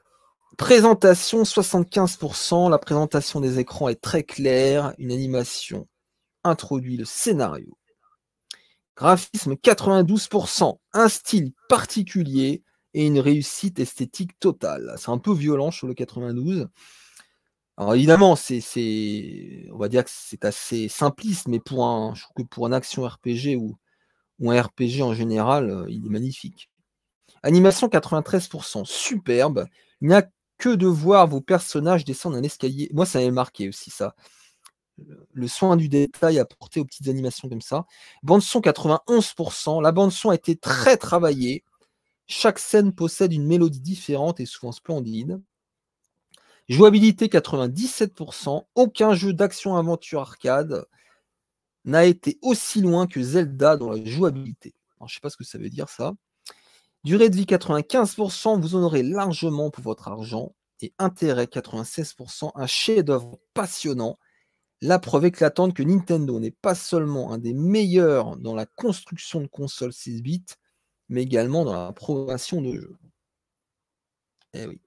présentation 75%. La présentation des écrans est très claire. Une animation introduit le scénario. Graphisme 92%. Un style particulier et une réussite esthétique totale. C'est un peu violent sur le 92. Alors évidemment, c'est, on va dire que c'est assez simpliste, mais pour un, je que pour un action RPG ou, un RPG en général, euh, il est magnifique. Animation 93%, superbe. Il n'y a que de voir vos personnages descendre un escalier. Moi, ça m'avait marqué aussi ça. Le soin du détail apporté aux petites animations comme ça. Bande son 91%. La bande son a été très travaillée. Chaque scène possède une mélodie différente et souvent splendide. Jouabilité 97%. Aucun jeu d'action-aventure arcade n'a été aussi loin que Zelda dans la jouabilité. je ne sais pas ce que ça veut dire ça. Durée de vie 95%, vous en aurez largement pour votre argent. Et intérêt 96%, un chef-d'œuvre passionnant. La preuve éclatante que Nintendo n'est pas seulement un des meilleurs dans la construction de consoles 6 bits, mais également dans la programmation de jeux. Eh oui.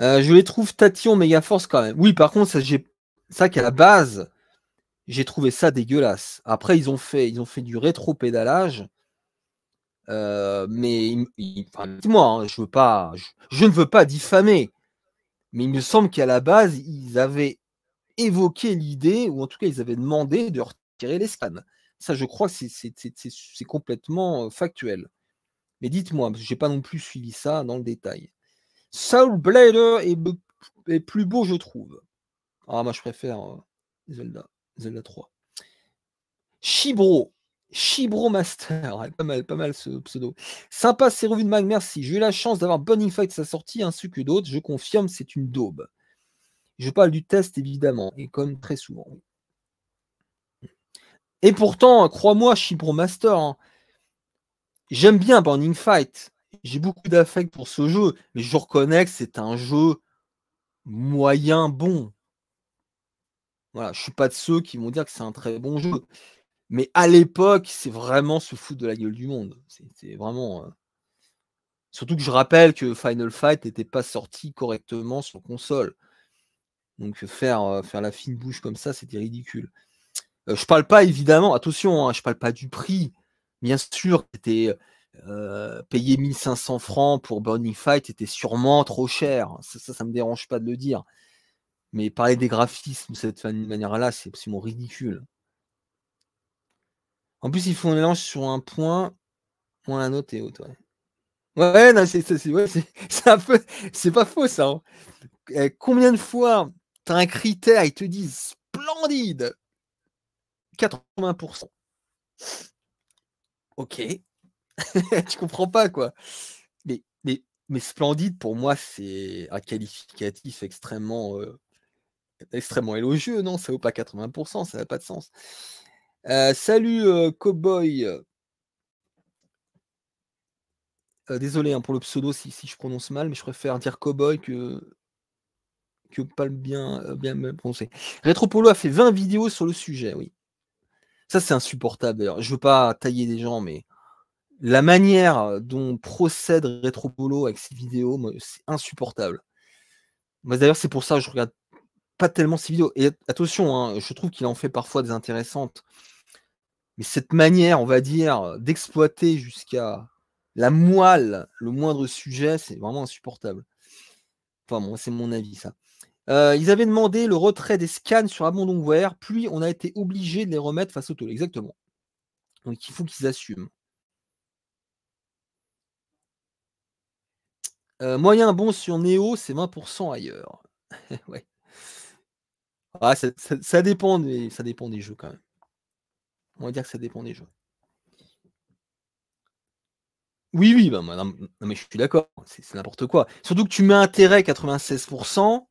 Euh, je les trouve tatillons méga force quand même. Oui, par contre, ça, ça qu'à la base, j'ai trouvé ça dégueulasse. Après, ils ont fait, ils ont fait du rétro-pédalage. Euh, mais moi hein, je ne veux pas diffamer, mais il me semble qu'à la base, ils avaient évoqué l'idée, ou en tout cas, ils avaient demandé de retirer les scans. Ça, je crois c'est complètement euh, factuel. Mais dites-moi, parce que je n'ai pas non plus suivi ça dans le détail. Soul Blader est, plus beau, je trouve. Ah, moi, je préfère euh, Zelda, Zelda 3. Shibro. Chibromaster, pas mal, pas mal ce pseudo. Sympa, c'est revu de mag, merci. J'ai eu la chance d'avoir Burning Fight sa sortie ainsi que d'autres. Je confirme, c'est une daube. Je parle du test, évidemment, et comme très souvent. Et pourtant, crois-moi, Chibromaster, hein, j'aime bien Burning Fight. J'ai beaucoup d'affect pour ce jeu, mais je reconnais que c'est un jeu moyen bon. Voilà, je suis pas de ceux qui vont dire que c'est un très bon jeu. Mais à l'époque, c'est vraiment se foutre de la gueule du monde. C'est vraiment. Euh, surtout que je rappelle que Final Fight n'était pas sorti correctement sur console. Donc faire, euh, faire la fine bouche comme ça, c'était ridicule. Euh, je parle pas évidemment, attention, hein, je parle pas du prix. Bien sûr, c'était payer 1500 francs pour Burning Fight était sûrement trop cher. Ça, ça, ça me dérange pas de le dire. Mais parler des graphismes de cette manière-là, c'est absolument ridicule. En plus, ils font un mélange sur un point. Moins la est haute. Ouais, ouais c'est un peu. C'est pas faux ça. Hein. Eh, combien de fois tu as un critère, ils te disent splendide 80%. Ok. tu comprends pas quoi. Mais splendide pour moi, c'est un qualificatif extrêmement. Euh, extrêmement élogieux, non? Ça vaut pas 80%, ça n'a pas de sens. Euh, salut euh, Cowboy. Euh, désolé hein, pour le pseudo si, si, je prononce mal, mais je préfère dire Cowboy que, que pas bien, bien me prononcer. Retropolo a fait 20 vidéos sur le sujet, oui. Ça, c'est insupportable d'ailleurs. Je veux pas tailler des gens, mais la manière dont procède Retropolo avec ses vidéos, c'est insupportable. D'ailleurs, c'est pour ça que je regarde pas tellement ces vidéos. Et attention, hein, je trouve qu'il en fait parfois des intéressantes. Mais cette manière, on va dire, d'exploiter jusqu'à la moelle le moindre sujet, c'est vraiment insupportable. Enfin, bon, c'est mon avis, ça. Euh, ils avaient demandé le retrait des scans sur Abandonware, puis on a été obligé de les remettre face au taux. Exactement. Donc il faut qu'ils assument. Euh, moyen bon sur Neo, c'est 20% ailleurs. ouais. Ah, ça, dépend des, ça dépend des jeux quand même. On va dire que ça dépend des jeux. Oui, oui, bah, non, mais je suis d'accord, c'est n'importe quoi. Surtout que tu mets intérêt 96%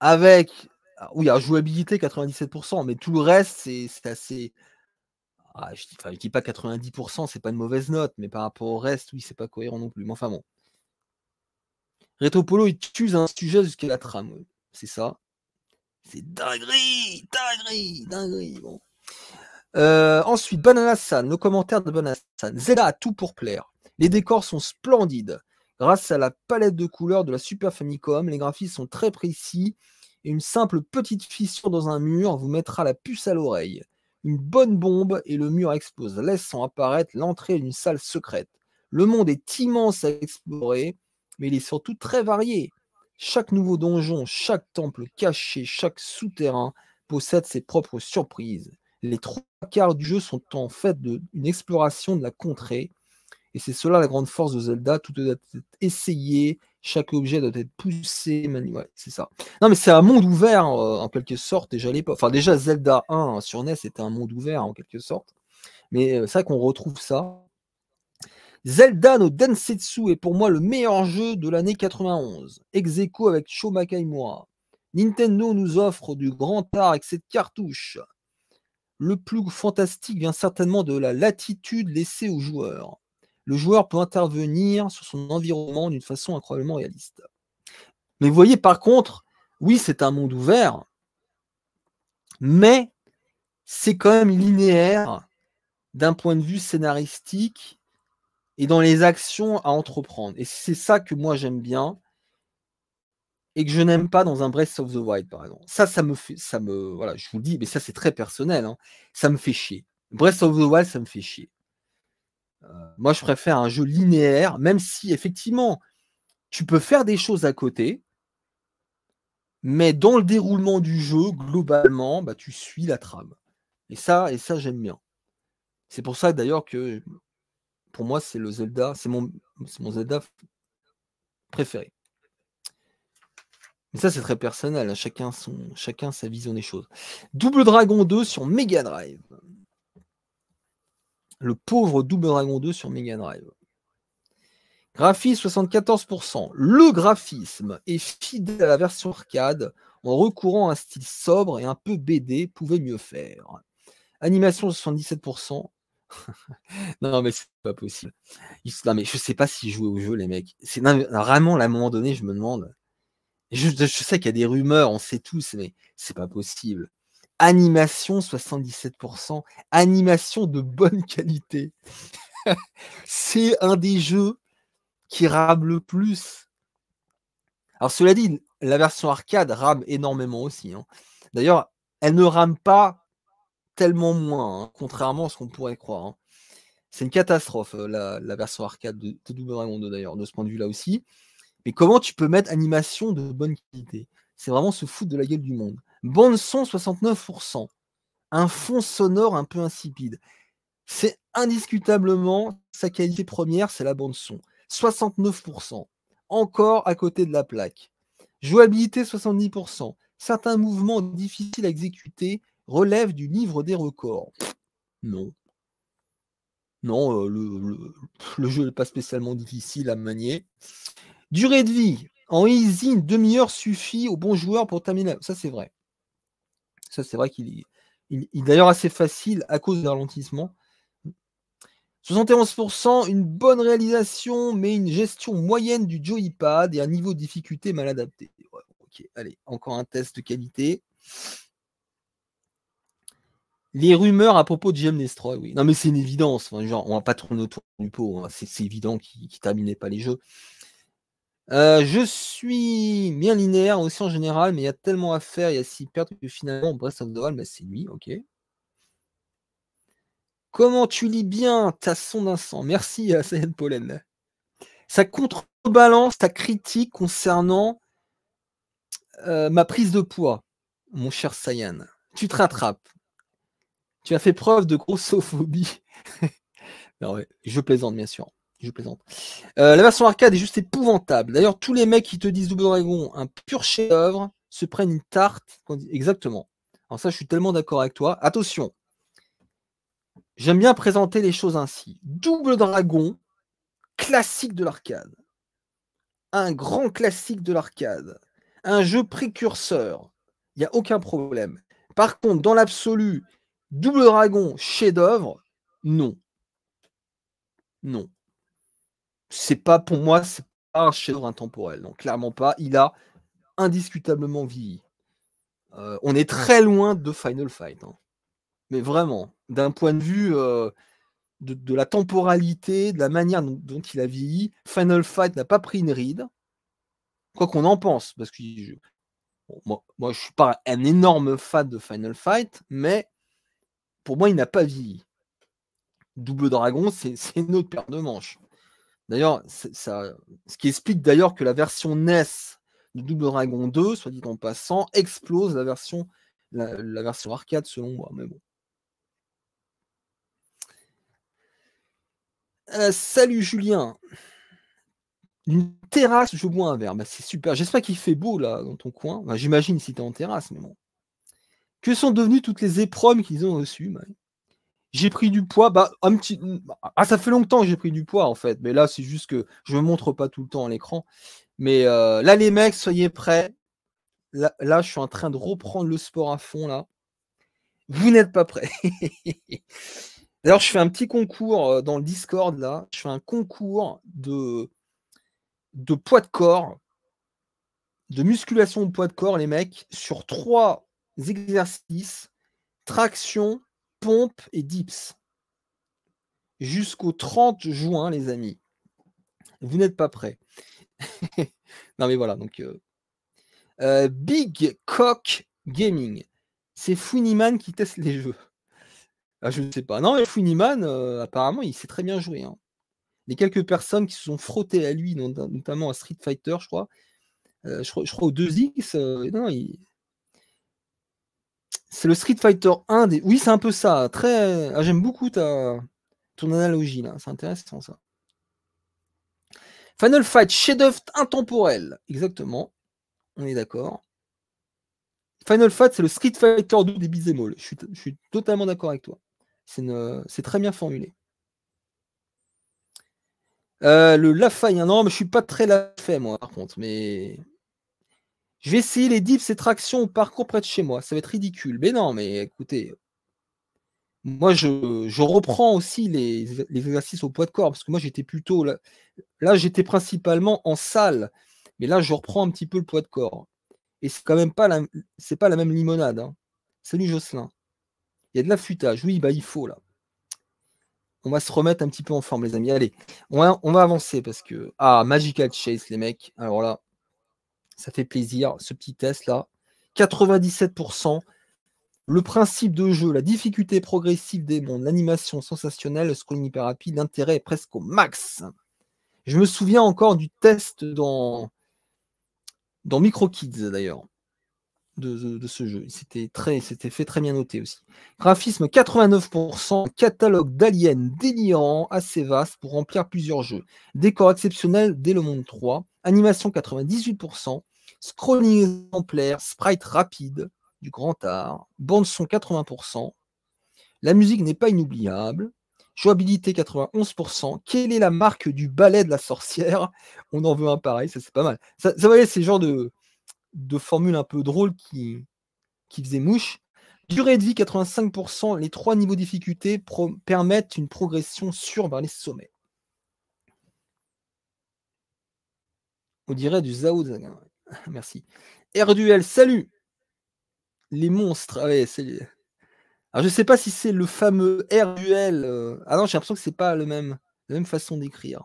avec. Ah, oui, alors jouabilité 97%, mais tout le reste, c'est assez. Ah, je, dis, dis pas 90%, c'est pas une mauvaise note, mais par rapport au reste, oui, c'est pas cohérent non plus. Mais enfin bon. Retopolo, il tue un sujet jusqu'à la trame. C'est ça. C'est dinguerie, dinguerie, dinguerie. Bon. Euh, ensuite, Banana-san, le commentaire de Banana-san. Zelda a tout pour plaire. Les décors sont splendides. Grâce à la palette de couleurs de la Super Famicom, les graphismes sont très précis et une simple petite fissure dans un mur vous mettra la puce à l'oreille. Une bonne bombe et le mur explose, laissant apparaître l'entrée d'une salle secrète. Le monde est immense à explorer, mais il est surtout très varié. Chaque nouveau donjon, chaque temple caché, chaque souterrain possède ses propres surprises. Les trois quarts du jeu sont en fait une exploration de la contrée. Et c'est cela la grande force de Zelda. Tout doit être essayé, chaque objet doit être poussé. C'est ça. Non, mais c'est un monde ouvert euh, en quelque sorte déjà l'époque. Enfin, déjà Zelda 1 sur NES était un monde ouvert en quelque sorte. Mais euh, c'est vrai qu'on retrouve ça. Zelda no Densetsu est pour moi le meilleur jeu de l'année 91. Ex avec Sho Makaimura. Nintendo nous offre du grand art avec cette cartouche. Le plus fantastique vient certainement de la latitude laissée au joueur. Le joueur peut intervenir sur son environnement d'une façon incroyablement réaliste. Mais vous voyez, par contre, oui, c'est un monde ouvert, mais c'est quand même linéaire d'un point de vue scénaristique et dans les actions à entreprendre. Et c'est ça que moi j'aime bien et que je n'aime pas dans un Breath of the Wild, par exemple. Ça, ça me fait, ça me, voilà, je vous le dis, mais ça c'est très personnel, hein. ça me fait chier. Breath of the Wild, ça me fait chier. Euh, moi, je préfère un jeu linéaire, même si effectivement, tu peux faire des choses à côté, mais dans le déroulement du jeu, globalement, bah, tu suis la trame. Et ça, et ça, j'aime bien. C'est pour ça d'ailleurs que pour moi, c'est le Zelda, c'est mon, Zelda préféré. Mais ça, c'est très personnel. Hein. Chacun, chacun sa vision des choses. Double Dragon 2 sur Mega Drive. Le pauvre Double Dragon 2 sur Mega Drive. Graphisme 74%. Le graphisme est fidèle à la version arcade en recourant à un style sobre et un peu BD, pouvait mieux faire. Animation 77%. non, mais c'est pas possible. Non, mais je sais pas si jouer au jeu, les mecs. C'est vraiment, à un moment donné, je me demande. Je, je sais qu'il y a des rumeurs, on sait tous, mais c'est pas possible. Animation 77%. Animation de bonne qualité. c'est un des jeux qui rame le plus. Alors, cela dit, la version arcade rame énormément aussi. Hein. D'ailleurs, elle ne rame pas tellement moins, hein, contrairement à ce qu'on pourrait croire. Hein. C'est une catastrophe, euh, la, version arcade de, Double Dragon 2 d'ailleurs, de ce point de vue-là aussi. Mais comment tu peux mettre animation de bonne qualité? C'est vraiment se foutre de la gueule du monde. Bande son 69%. Un fond sonore un peu insipide. C'est indiscutablement sa qualité première, c'est la bande son. 69%. Encore à côté de la plaque. Jouabilité 70%. Certains mouvements difficiles à exécuter relèvent du livre des records. Non. Non, euh, le, jeu n'est pas spécialement difficile à manier. Durée de vie. En easy, une demi-heure suffit au bon joueur pour terminer. Ça, c'est vrai. Ça, c'est vrai qu'il est, d'ailleurs assez facile à cause du ralentissement. 71%, une bonne réalisation, mais une gestion moyenne du joypad et un niveau de difficulté mal adapté. ok, allez, encore un test de qualité. Les rumeurs à propos de GM Destroy, oui. Non, mais c'est une évidence. genre, on va pas tourner autour du pot. Hein. C'est évident qu'il ne terminait pas les jeux. Euh, je suis bien linéaire aussi en général, mais il y a tellement à faire, il y a si perdre que finalement, Breath of the Wild, bah, c'est lui, ok. Comment tu lis bien ta sonde sang Merci à Saiyan Pollen. Ça contrebalance ta critique concernant euh, ma prise de poids, mon cher Saiyan. Tu te rattrapes. Tu as fait preuve de grossophobie. non, je plaisante, bien sûr. Je plaisante. Euh, la version arcade est juste épouvantable. D'ailleurs, tous les mecs qui te disent Double Dragon, un pur chef-d'œuvre, se prennent une tarte. Exactement. Alors, ça, je suis tellement d'accord avec toi. Attention, J'aime bien présenter les choses ainsi. Double Dragon, classique de l'arcade. Un grand classique de l'arcade. Un jeu précurseur. Il n'y a aucun problème. Par contre, dans l'absolu, Double Dragon, chef-d'œuvre, non. Non. C'est pas pour moi, c'est pas un chef-d'œuvre intemporel. Donc, clairement pas. Il a indiscutablement vieilli. Euh, on est très loin de Final Fight. Hein. Mais vraiment, d'un point de vue euh, de, la temporalité, de la manière dont, il a vieilli, Final Fight n'a pas pris une ride. Quoi qu'on en pense, parce que moi, moi, je suis pas un énorme fan de Final Fight, mais pour moi, il n'a pas vieilli. Double Dragon, c'est une autre paire de manches. D'ailleurs, ça, ce qui explique d'ailleurs que la version NES de Double Dragon 2, soit dit en passant, explose la version, la version arcade selon moi. Mais bon. Euh, salut Julien. Une terrasse, je bois un verre. Bah, c'est super. J'espère qu'il fait beau là dans ton coin. J'imagine si tu es en terrasse, mais bon. Que sont devenues toutes les épreuves qu'ils ont reçues J'ai pris du poids. Bah, un petit... Ah, ça fait longtemps que j'ai pris du poids en fait. Mais là, c'est juste que je ne montre pas tout le temps à l'écran. Mais euh, là, les mecs, soyez prêts. Là, là, je suis en train de reprendre le sport à fond là. Vous n'êtes pas prêts. D'ailleurs, je fais un petit concours euh, dans le Discord là. Je fais un concours de, de poids de corps, de musculation de poids de corps, les mecs, sur trois exercices traction, pompe et dips. Jusqu'au 30 juin, les amis. Vous n'êtes pas prêts. non, mais voilà. Donc, euh, euh, Big Cock Gaming. C'est Funiman qui teste les jeux. Ah, je ne sais pas. Non, mais Funiman, euh, apparemment, il sait très bien jouer. Hein. Les quelques personnes qui se sont frottées à lui, notamment à Street Fighter, je crois, je, crois je, crois au 2X, euh, non, c'est le Street Fighter 1 des. Oui, c'est un peu ça. Très. Ah, j'aime beaucoup ta... ton analogie là. C'est intéressant ça. Final Fight, chef-d'œuvre intemporel. Exactement. On est d'accord. Final Fight, c'est le Street Fighter 2 des. Je suis, je suis totalement d'accord avec toi. C'est très bien formulé. Euh, le Lafayette, non, mais je suis pas très Lafayette, moi, par contre, mais. Je vais essayer les dips et tractions au parcours près de chez moi. Ça va être ridicule. Mais non, mais écoutez, moi, je, reprends aussi les, exercices au poids de corps, parce que moi, j'étais plutôt là, j'étais principalement en salle, mais là, je reprends un petit peu le poids de corps. Et c'est quand même pas la, la même limonade. Hein. Salut Jocelyn. Il y a de l'affûtage. Oui, bah il faut là. On va se remettre un petit peu en forme, les amis. Allez, on va, on va avancer parce que. Ah, Magical Chase, les mecs. Alors là, ça fait plaisir, ce petit test là. 97%. Le principe de jeu, la difficulté progressive des mondes, l'animation sensationnelle, le scrolling hyper rapide, l'intérêt est presque au max. Je me souviens encore du test dans, dans Micro Kids d'ailleurs, de, ce jeu. C'était très, fait très bien noté aussi. Graphisme 89%, catalogue d'aliens délirant, assez vaste pour remplir plusieurs jeux. Décor exceptionnel dès le monde 3, animation 98%, scrolling exemplaire, sprite rapide, du grand art, bande son 80%, la musique n'est pas inoubliable, jouabilité 91%, quelle est la marque du ballet de la sorcière? On en veut un pareil, ça c'est pas mal. Ça, ça voyez, c'est le genre de, de formule un peu drôle qui, qui faisait mouche. Durée de vie 85%, les trois niveaux de difficulté permettent une progression sûre vers les sommets. On dirait du Zao Merci. RDL, salut les monstres. Ah c'est... Alors, je sais pas si c'est le fameux RUL. Euh, ah non, j'ai l'impression que c'est pas le même, la même façon d'écrire.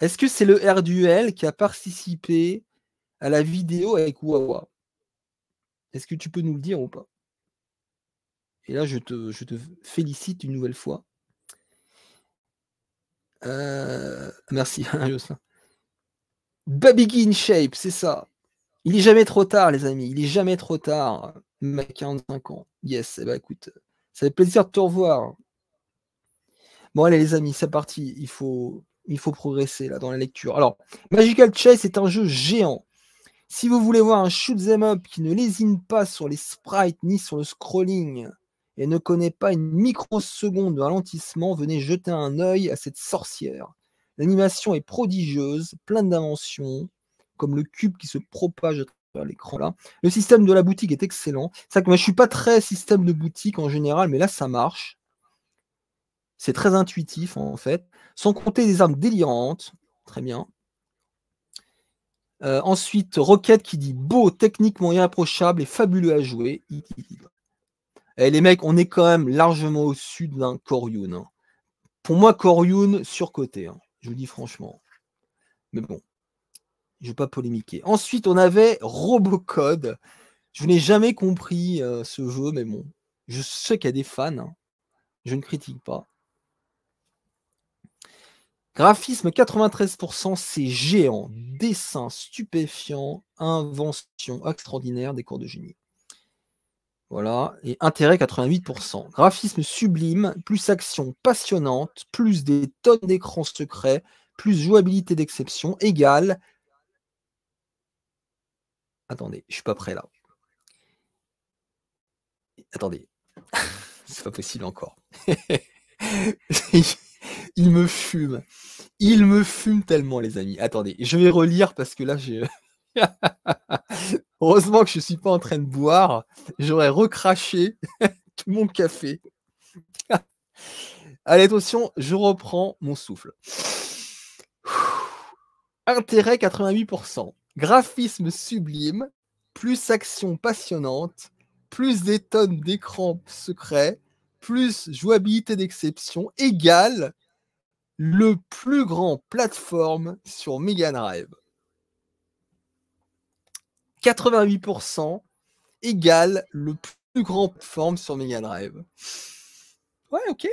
Est-ce que c'est le RDUL qui a participé à la vidéo avec Wawa? Est-ce que tu peux nous le dire ou pas? Et là, je te, je te, félicite une nouvelle fois. Euh, merci, Jocelyn. Baby in Shape, c'est ça. Il est jamais trop tard, les amis. Il est jamais trop tard. Ma 45 ans. Yes, ben, écoute, ça fait plaisir de te revoir. Bon, allez, les amis, c'est parti. Il faut, il faut progresser là dans la lecture. Alors, Magical Chase est un jeu géant. Si vous voulez voir un shoot them up qui ne lésine pas sur les sprites ni sur le scrolling et ne connaît pas une microseconde de ralentissement, venez jeter un œil à cette sorcière. L'animation est prodigieuse, pleine d'inventions, comme le cube qui se propage à travers l'écran là. Le système de la boutique est excellent. C'est ça que moi je suis pas très système de boutique en général, mais là ça marche. C'est très intuitif en fait. Sans compter des armes délirantes. Très bien. Euh, ensuite, Rocket qui dit beau, techniquement irréprochable et fabuleux à jouer. Et eh, les mecs, on est quand même largement au sud d'un Koryun. Hein. Pour moi, Koryun surcoté. Hein. Je vous dis franchement. Mais bon, je ne vais pas polémiquer. Ensuite, on avait Robocode. Je n'ai jamais compris euh, ce jeu, mais bon, je sais qu'il y a des fans. Hein. Je ne critique pas. Graphisme 93%, c'est géant. Dessin stupéfiant. Invention extraordinaire, des cours de génie. Voilà. Et intérêt 88%. Graphisme sublime, plus action passionnante, plus des tonnes d'écrans secrets, plus jouabilité d'exception, égale Attendez, je suis pas prêt là. Attendez. C'est pas possible encore. Il me fume. Il me fume tellement, les amis. Attendez, je vais relire parce que là, j'ai. Heureusement que je ne suis pas en train de boire. J'aurais recraché tout mon café. Allez, attention, je reprends mon souffle. Intérêt 88% graphisme sublime, plus action passionnante, plus des tonnes d'écran secrets, plus jouabilité d'exception, égale le plus grand plateforme sur Mega Drive. 88% égale le plus grand plateforme sur Mega Drive. Ouais, ok.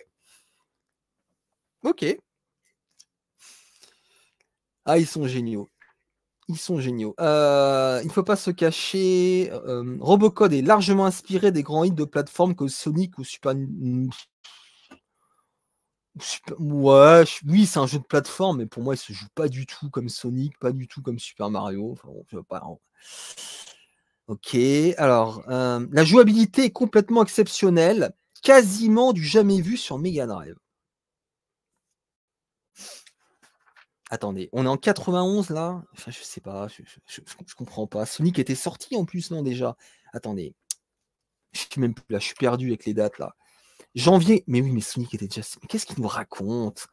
Ok. Ah, ils sont géniaux. Ils sont géniaux. Euh, il ne faut pas se cacher. Euh, Robocode est largement inspiré des grands hits de plateforme que Sonic ou Super. Ouais, oui, c'est un jeu de plateforme, mais pour moi, il se joue pas du tout comme Sonic, pas du tout comme Super Mario. pas... Ok, alors, euh, la jouabilité est complètement exceptionnelle, quasiment du jamais vu sur Mega Drive. Attendez, on est en 91 là? Enfin, je sais pas, je, je, comprends pas. Sonic était sorti en plus, non, déjà? Attendez, je suis même plus là, je suis perdu avec les dates là. Janvier, mais oui, mais Sonic était déjà. Mais qu'est-ce qu'il nous raconte?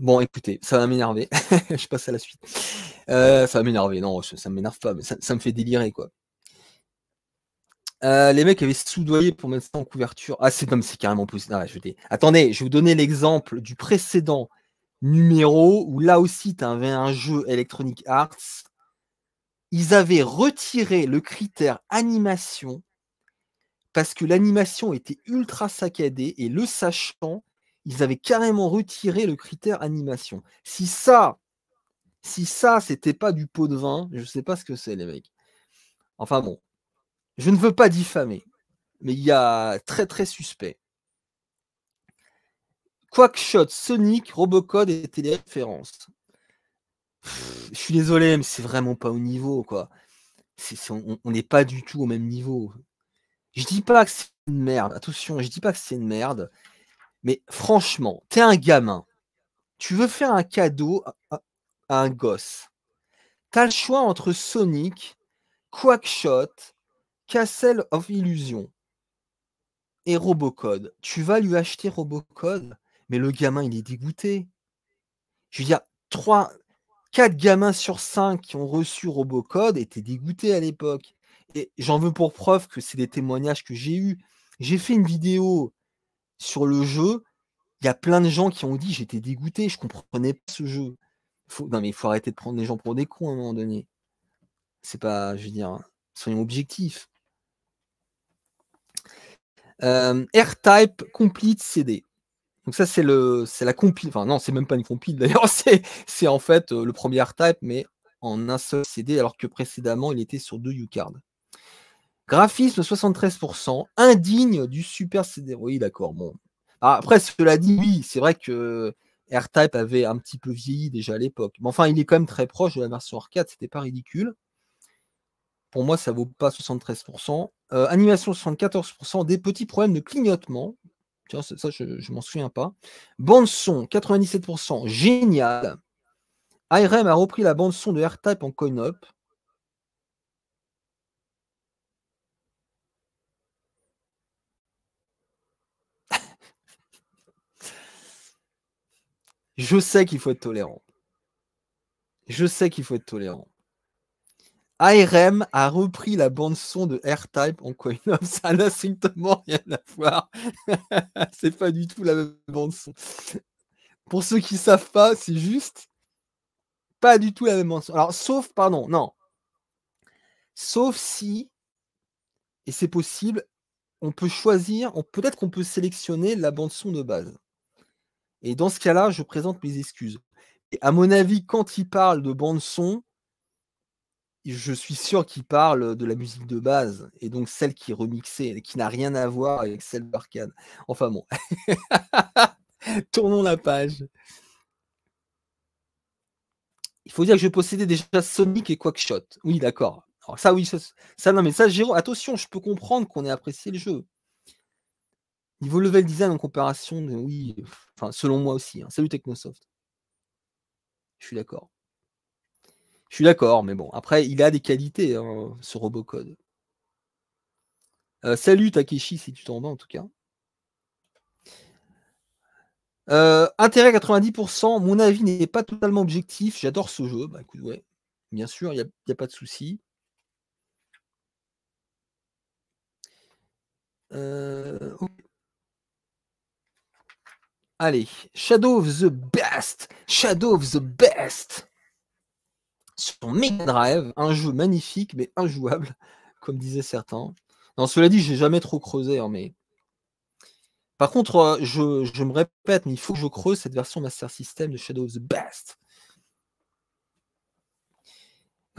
Bon, écoutez, ça va m'énerver. je passe à la suite. Euh, ça va m'énerver, non, ça ne m'énerve pas, mais ça, me fait délirer, quoi. Euh, les mecs avaient soudoyé pour mettre ça en couverture. Ah, c'est c'est carrément possible. Attendez, je vais vous donner l'exemple du précédent numéro où là aussi tu avais un jeu Electronic Arts. Ils avaient retiré le critère animation parce que l'animation était ultra saccadée et le sachant, ils avaient carrément retiré le critère animation. Si ça, si ça, c'était pas du pot de vin, je sais pas ce que c'est, les mecs. Enfin bon, je ne veux pas diffamer, mais il y a très très suspect. Quackshot, Sonic, Robocode étaient les références. je suis désolé, mais c'est vraiment pas au niveau, quoi. on n'est pas du tout au même niveau. Je dis pas que c'est une merde, attention, je dis pas que c'est une merde, mais franchement, tu es un gamin, tu veux faire un cadeau à, un gosse. Tu as le choix entre Sonic, Quackshot, Castle of Illusion et Robocode. Tu vas lui acheter Robocode, mais le gamin, il est dégoûté. Je veux dire, 3, 4 gamins sur 5 qui ont reçu Robocode étaient dégoûtés à l'époque. Et j'en veux pour preuve que c'est des témoignages que j'ai eus. J'ai fait une vidéo sur le jeu. Il y a plein de gens qui ont dit j'étais dégoûté, je comprenais pas ce jeu. Non mais il faut arrêter de prendre les gens pour des cons à un moment donné. C'est pas, je veux dire, soyons objectifs. Euh, R-Type Complete CD. Donc ça c'est le c'est la compile. Enfin non, c'est même pas une compile d'ailleurs, c'est en fait euh, le premier R-Type, mais en un seul CD, alors que précédemment il était sur deux U-Cards. Graphisme 73%, indigne du Super CD. Oui, d'accord. Bon. Ah, après, cela dit, oui, c'est vrai que R-Type avait un petit peu vieilli déjà à l'époque. Mais enfin, il est quand même très proche de la version arcade, c'était pas ridicule. Pour moi, ça vaut pas 73%. Euh, animation 74%, des petits problèmes de clignotement. Tiens, ça, je, ne m'en souviens pas. Bande son, 97%, génial. IRM a repris la bande son de R-Type en coin-up. Je sais qu'il faut être tolérant. Je sais qu'il faut être tolérant. ARM a repris la bande son de R-Type en coin Ça n'a strictement rien à voir. c'est pas du tout la même bande son. Pour ceux qui savent pas, c'est juste pas du tout la même bande son. Alors, sauf, pardon, non. Sauf si, et c'est possible, on peut choisir, peut-être qu'on peut sélectionner la bande son de base. Et dans ce cas-là, je présente mes excuses. Et à mon avis, quand il parle de bande son, je suis sûr qu'il parle de la musique de base, et donc celle qui est remixée, qui n'a rien à voir avec celle d'Arcade. Enfin bon. Tournons la page. Il faut dire que je possédais déjà Sonic et Quackshot. Oui, d'accord. Ça, oui, ça, ça, non, mais ça, Jérôme, attention, je peux comprendre qu'on ait apprécié le jeu. Niveau level design en comparaison, oui, enfin, selon moi aussi. Hein. Salut Technosoft. Je suis d'accord. Je suis d'accord, mais bon, après, il a des qualités, hein, ce Robocode. Euh, salut Takeshi, si tu t'en vas en tout cas. Euh, intérêt 90%, mon avis n'est pas totalement objectif. J'adore ce jeu. Bah écoute, ouais, bien sûr, il n'y a, pas de souci. Euh, Allez, Shadow of the Best, Shadow of the Best sur Mega Drive, un jeu magnifique mais injouable, comme disaient certains. Non, cela dit, j'ai jamais trop creusé, hein, mais par contre, euh, je, me répète, mais il faut que je creuse cette version Master System de Shadow of the Best.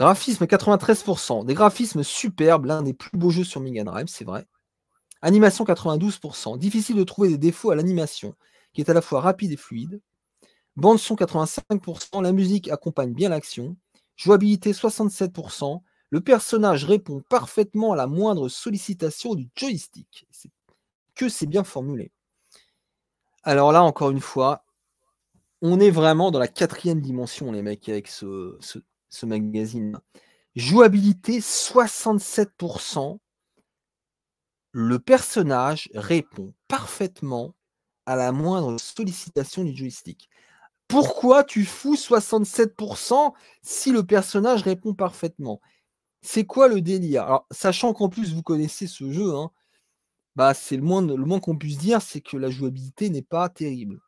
Graphisme 93%, des graphismes superbes, l'un des plus beaux jeux sur Mega Drive, c'est vrai. Animation 92%, difficile de trouver des défauts à l'animation qui est à la fois rapide et fluide. Bande son 85%, la musique accompagne bien l'action. Jouabilité 67%, le personnage répond parfaitement à la moindre sollicitation du joystick. Que c'est bien formulé. Alors là, encore une fois, on est vraiment dans la quatrième dimension, les mecs, avec ce, ce magazine. Jouabilité 67%. Le personnage répond parfaitement à la moindre sollicitation du joystick. Pourquoi tu fous 67% si le personnage répond parfaitement? C'est quoi le délire? Sachant qu'en plus vous connaissez ce jeu, hein, bah c'est le moins, le moins qu'on puisse dire, c'est que la jouabilité n'est pas terrible.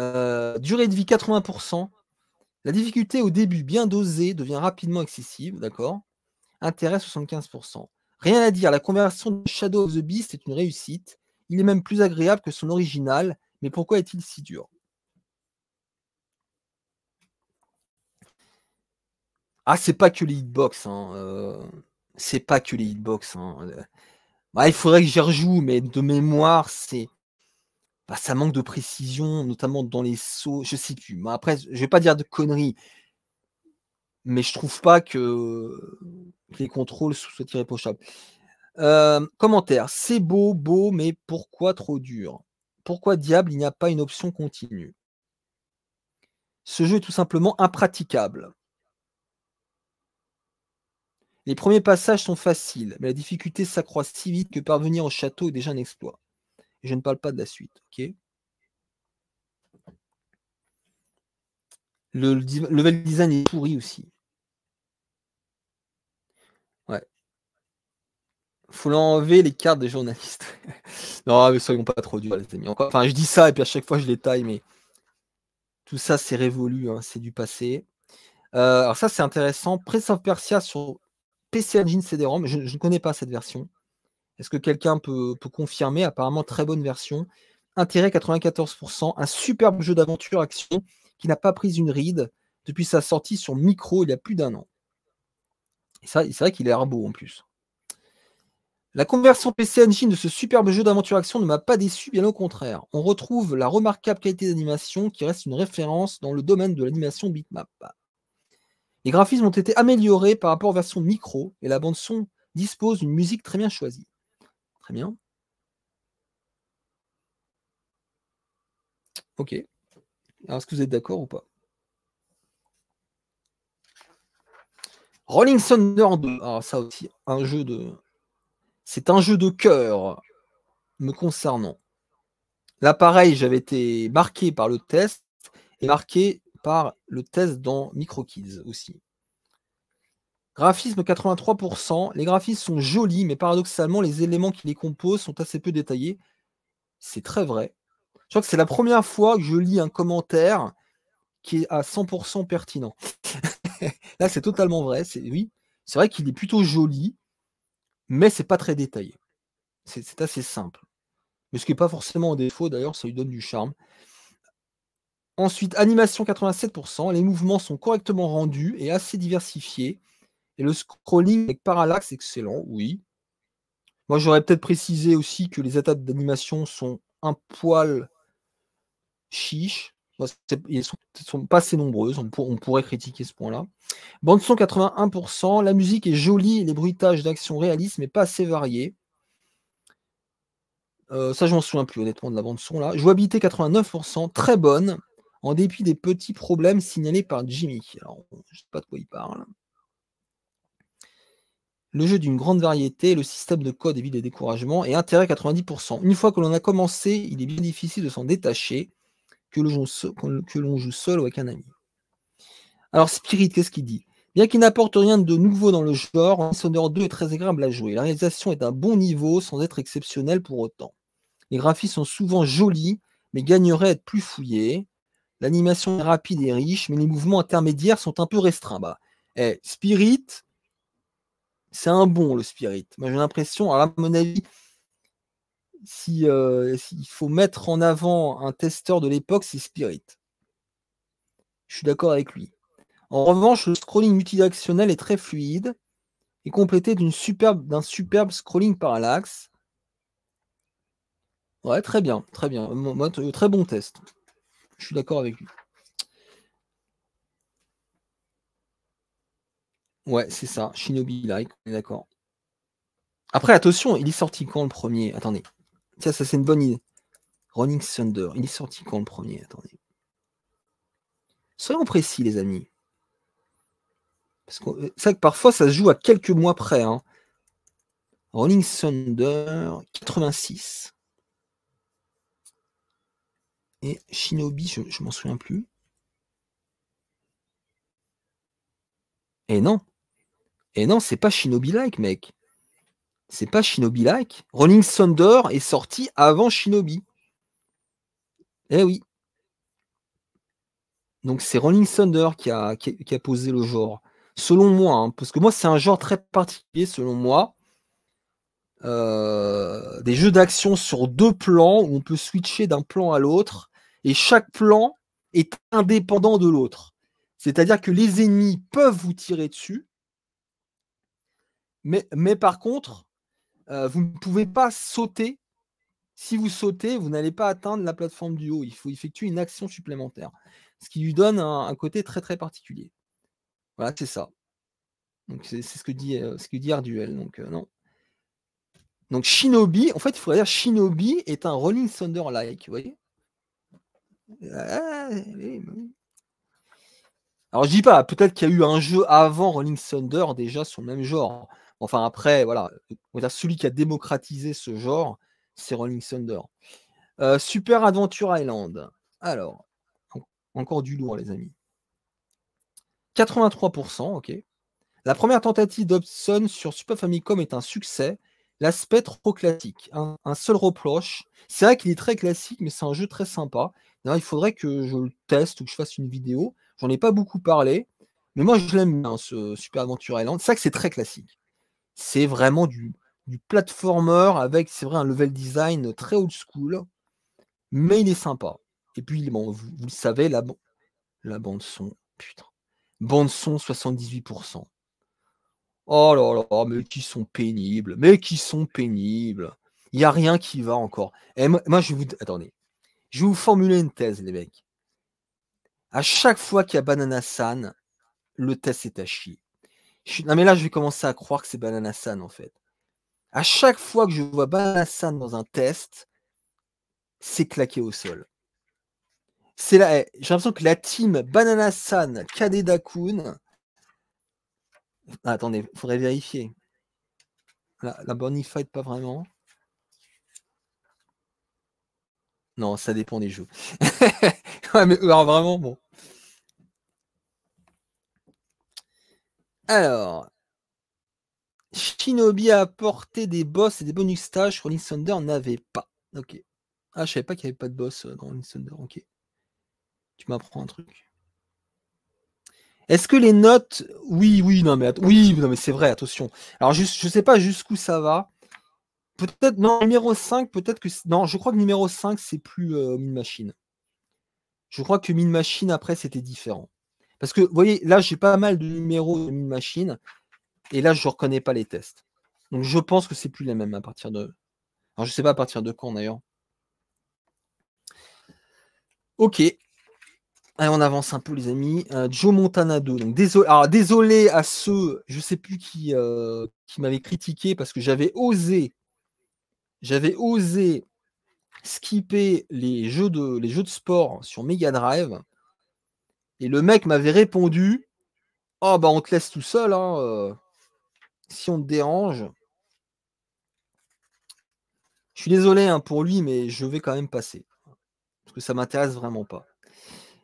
Euh, durée de vie 80%. La difficulté au début bien dosée devient rapidement excessive, d'accord? Intérêt 75%. Rien à dire, la conversion de Shadow of the Beast est une réussite. Il est même plus agréable que son original, mais pourquoi est-il si dur? Ah, c'est pas que les hitbox. Hein, euh, c'est pas que les hitbox. Hein, euh. bah, il faudrait que j'y rejoue, mais de mémoire, c'est. Bah, ça manque de précision, notamment dans les sauts. Je sais plus. Après, je vais pas dire de conneries. Mais je trouve pas que, les contrôles soient irréprochables. Commentaire. C'est beau, beau, mais pourquoi trop dur? Pourquoi diable il n'y a pas une option continue? Ce jeu est tout simplement impraticable. Les premiers passages sont faciles, mais la difficulté s'accroît si vite que parvenir au château est déjà un exploit. je ne parle pas de la suite, Le level design est pourri aussi. Faut l'enlever les cartes des journalistes. non, mais soyons pas trop durs, les amis. Enfin, je dis ça et puis à chaque fois je les taille, mais tout ça c'est révolu, hein, c'est du passé. Euh, alors ça c'est intéressant. Prince of Persia sur PC Engine CD-ROM. Je, ne connais pas cette version. Est-ce que quelqu'un peut, confirmer? Apparemment très bonne version. Intérêt 94%. Un superbe jeu d'aventure action qui n'a pas pris une ride depuis sa sortie sur micro il y a plus d'un an. Et ça, c'est vrai qu'il est beau en plus. La conversion PC Engine de ce superbe jeu d'aventure-action ne m'a pas déçu, bien au contraire. On retrouve la remarquable qualité d'animation qui reste une référence dans le domaine de l'animation bitmap. Les graphismes ont été améliorés par rapport aux versions micro et la bande-son dispose d'une musique très bien choisie. Très bien. Ok. Alors, est-ce que vous êtes d'accord ou pas? Rolling Thunder 2. Alors, ça aussi, un jeu de, c'est un jeu de cœur me concernant. Là, pareil, j'avais été marqué par le test et marqué par le test dans MicroKids aussi. Graphisme 83%. Les graphismes sont jolis, mais paradoxalement, les éléments qui les composent sont assez peu détaillés. C'est très vrai. Je crois que c'est la première fois que je lis un commentaire qui est à 100% pertinent. Là, c'est totalement vrai. C'est oui, c'est vrai qu'il est plutôt joli mais c'est pas très détaillé. C'est assez simple. Mais ce qui n'est pas forcément un défaut, d'ailleurs, ça lui donne du charme. Ensuite, animation 87%. Les mouvements sont correctement rendus et assez diversifiés. Et le scrolling avec parallaxe, excellent, oui. Moi, j'aurais peut-être précisé aussi que les étapes d'animation sont un poil chiche. Ils sont, sont pas assez nombreuses, on, pourrait critiquer ce point-là. Bande son 81%, la musique est jolie les bruitages d'action réalistes, mais pas assez variés. Euh, ça, je m'en souviens plus honnêtement de la bande son là. Jouabilité 89%, très bonne, en dépit des petits problèmes signalés par Jimmy. Alors, je sais pas de quoi il parle. Le jeu d'une grande variété, le système de code évite des découragements et intérêt 90%. Une fois que l'on a commencé, il est bien difficile de s'en détacher que l'on joue, seul ou avec un ami. Alors Spirit, qu'est-ce qu'il dit? Bien qu'il n'apporte rien de nouveau dans le genre, Sonor 2 est très agréable à jouer. La réalisation est à un bon niveau sans être exceptionnelle pour autant. Les graphismes sont souvent jolis, mais gagneraient à être plus fouillés. L'animation est rapide et riche, mais les mouvements intermédiaires sont un peu restreints. Bah, eh, Spirit, c'est un bon le Spirit. Moi j'ai l'impression, à mon avis, euh, s'il faut mettre en avant un testeur de l'époque, c'est Spirit. Je suis d'accord avec lui. En revanche, le scrolling multidirectionnel est très fluide et complété d'un superbe, scrolling parallaxe. Ouais, très bien, très bien. très bon test. Je suis d'accord avec lui. Ouais, c'est ça. Shinobi Like, on est d'accord. Après, attention, il est sorti quand le premier? Attendez. Tiens, ça c'est une bonne idée. Rolling Thunder. Il est sorti quand le premier? Attendez. Soyons précis, les amis. C'est vrai que parfois, ça se joue à quelques mois près. Hein. Rolling Thunder 86. Et Shinobi, je, je m'en souviens plus. Et non. Et non, c'est pas Shinobi-like, mec. C'est pas Shinobi-like. Rolling Thunder est sorti avant Shinobi. Eh oui. Donc c'est Rolling Thunder qui a, posé le genre. Selon moi, hein, parce que moi c'est un genre très particulier selon moi. Euh, des jeux d'action sur deux plans où on peut switcher d'un plan à l'autre et chaque plan est indépendant de l'autre. C'est-à-dire que les ennemis peuvent vous tirer dessus, mais par contre, euh, vous ne pouvez pas sauter. Si vous sautez, vous n'allez pas atteindre la plateforme du haut. Il faut effectuer une action supplémentaire. Ce qui lui donne un, côté très très particulier. Voilà, c'est ça. Donc c'est ce que dit euh, dit Arduel. Donc euh, non. Donc Shinobi, en fait, il faudrait dire Shinobi est un Rolling Thunder-like, vous voyez? Ah, alors je dis pas, peut-être qu'il y a eu un jeu avant Rolling Thunder déjà sur le même genre. Enfin après, voilà, celui qui a démocratisé ce genre, c'est Rolling Thunder. Euh, Super Adventure Island. Alors, encore du lourd les amis. 83%, ok. La première tentative d'Obson sur Super Famicom est un succès. L'aspect trop classique. Un, un seul reproche. C'est vrai qu'il est très classique, mais c'est un jeu très sympa. il faudrait que je le teste ou que je fasse une vidéo. J'en ai pas beaucoup parlé, mais moi je l'aime bien ce Super Adventure Island. C'est vrai que c'est très classique. C'est vraiment du, du platformer avec, c'est vrai, un level design très old school, mais il est sympa. Et puis, vous, le savez, la, bande son, putain, bande son 78%. Oh là là, mais qui sont pénibles, mais qui sont pénibles. Il n'y a rien qui va encore. Et moi, je vous. Attendez. Je vais vous formuler une thèse, les mecs. À chaque fois qu'il y a Banana San, le test est à chier. Non, mais là, je vais commencer à croire que c'est Banana San, en fait. À chaque fois que je vois Banana San dans un test, c'est claqué au sol. C'est là, eh, j'ai l'impression que la team Banana San, Kadeda Kun. Ah, attendez, faudrait vérifier. La, la fight, pas vraiment. Non, ça dépend des jeux. ouais, mais alors, vraiment, bon. Alors, Shinobi a apporté des boss et des bonus stages. Rolling Thunder n'avait pas. Ok. Ah, je savais pas qu'il n'y avait pas de boss euh, dans Rolling Thunder. Ok. Tu m'apprends un truc. Est-ce que les notes. Oui, oui, non, mais, oui, mais c'est vrai, attention. Alors, je ne sais pas jusqu'où ça va. Peut-être, non, numéro 5, peut-être que. Non, je crois que numéro 5, c'est plus euh, Mine Machine. Je crois que Mine Machine, après, c'était différent. Parce que, vous voyez, là, j'ai pas mal de numéros de Mine Machine. Et là, je ne reconnais pas les tests. Donc, je pense que c'est plus les mêmes à partir de. Alors, je ne sais pas à partir de quand, d'ailleurs. Ok. Allez, on avance un peu, les amis. Euh, Joe Montana 2. Donc, désolé, alors, désolé à ceux, je ne sais plus qui, euh, qui m'avaient critiqué parce que j'avais osé j'avais osé skipper les jeux de, les jeux de sport sur Mega Drive. Et le mec m'avait répondu Oh, bah, on te laisse tout seul. Hein, euh, si on te dérange. Je suis désolé hein, pour lui, mais je vais quand même passer. Parce que ça m'intéresse vraiment pas.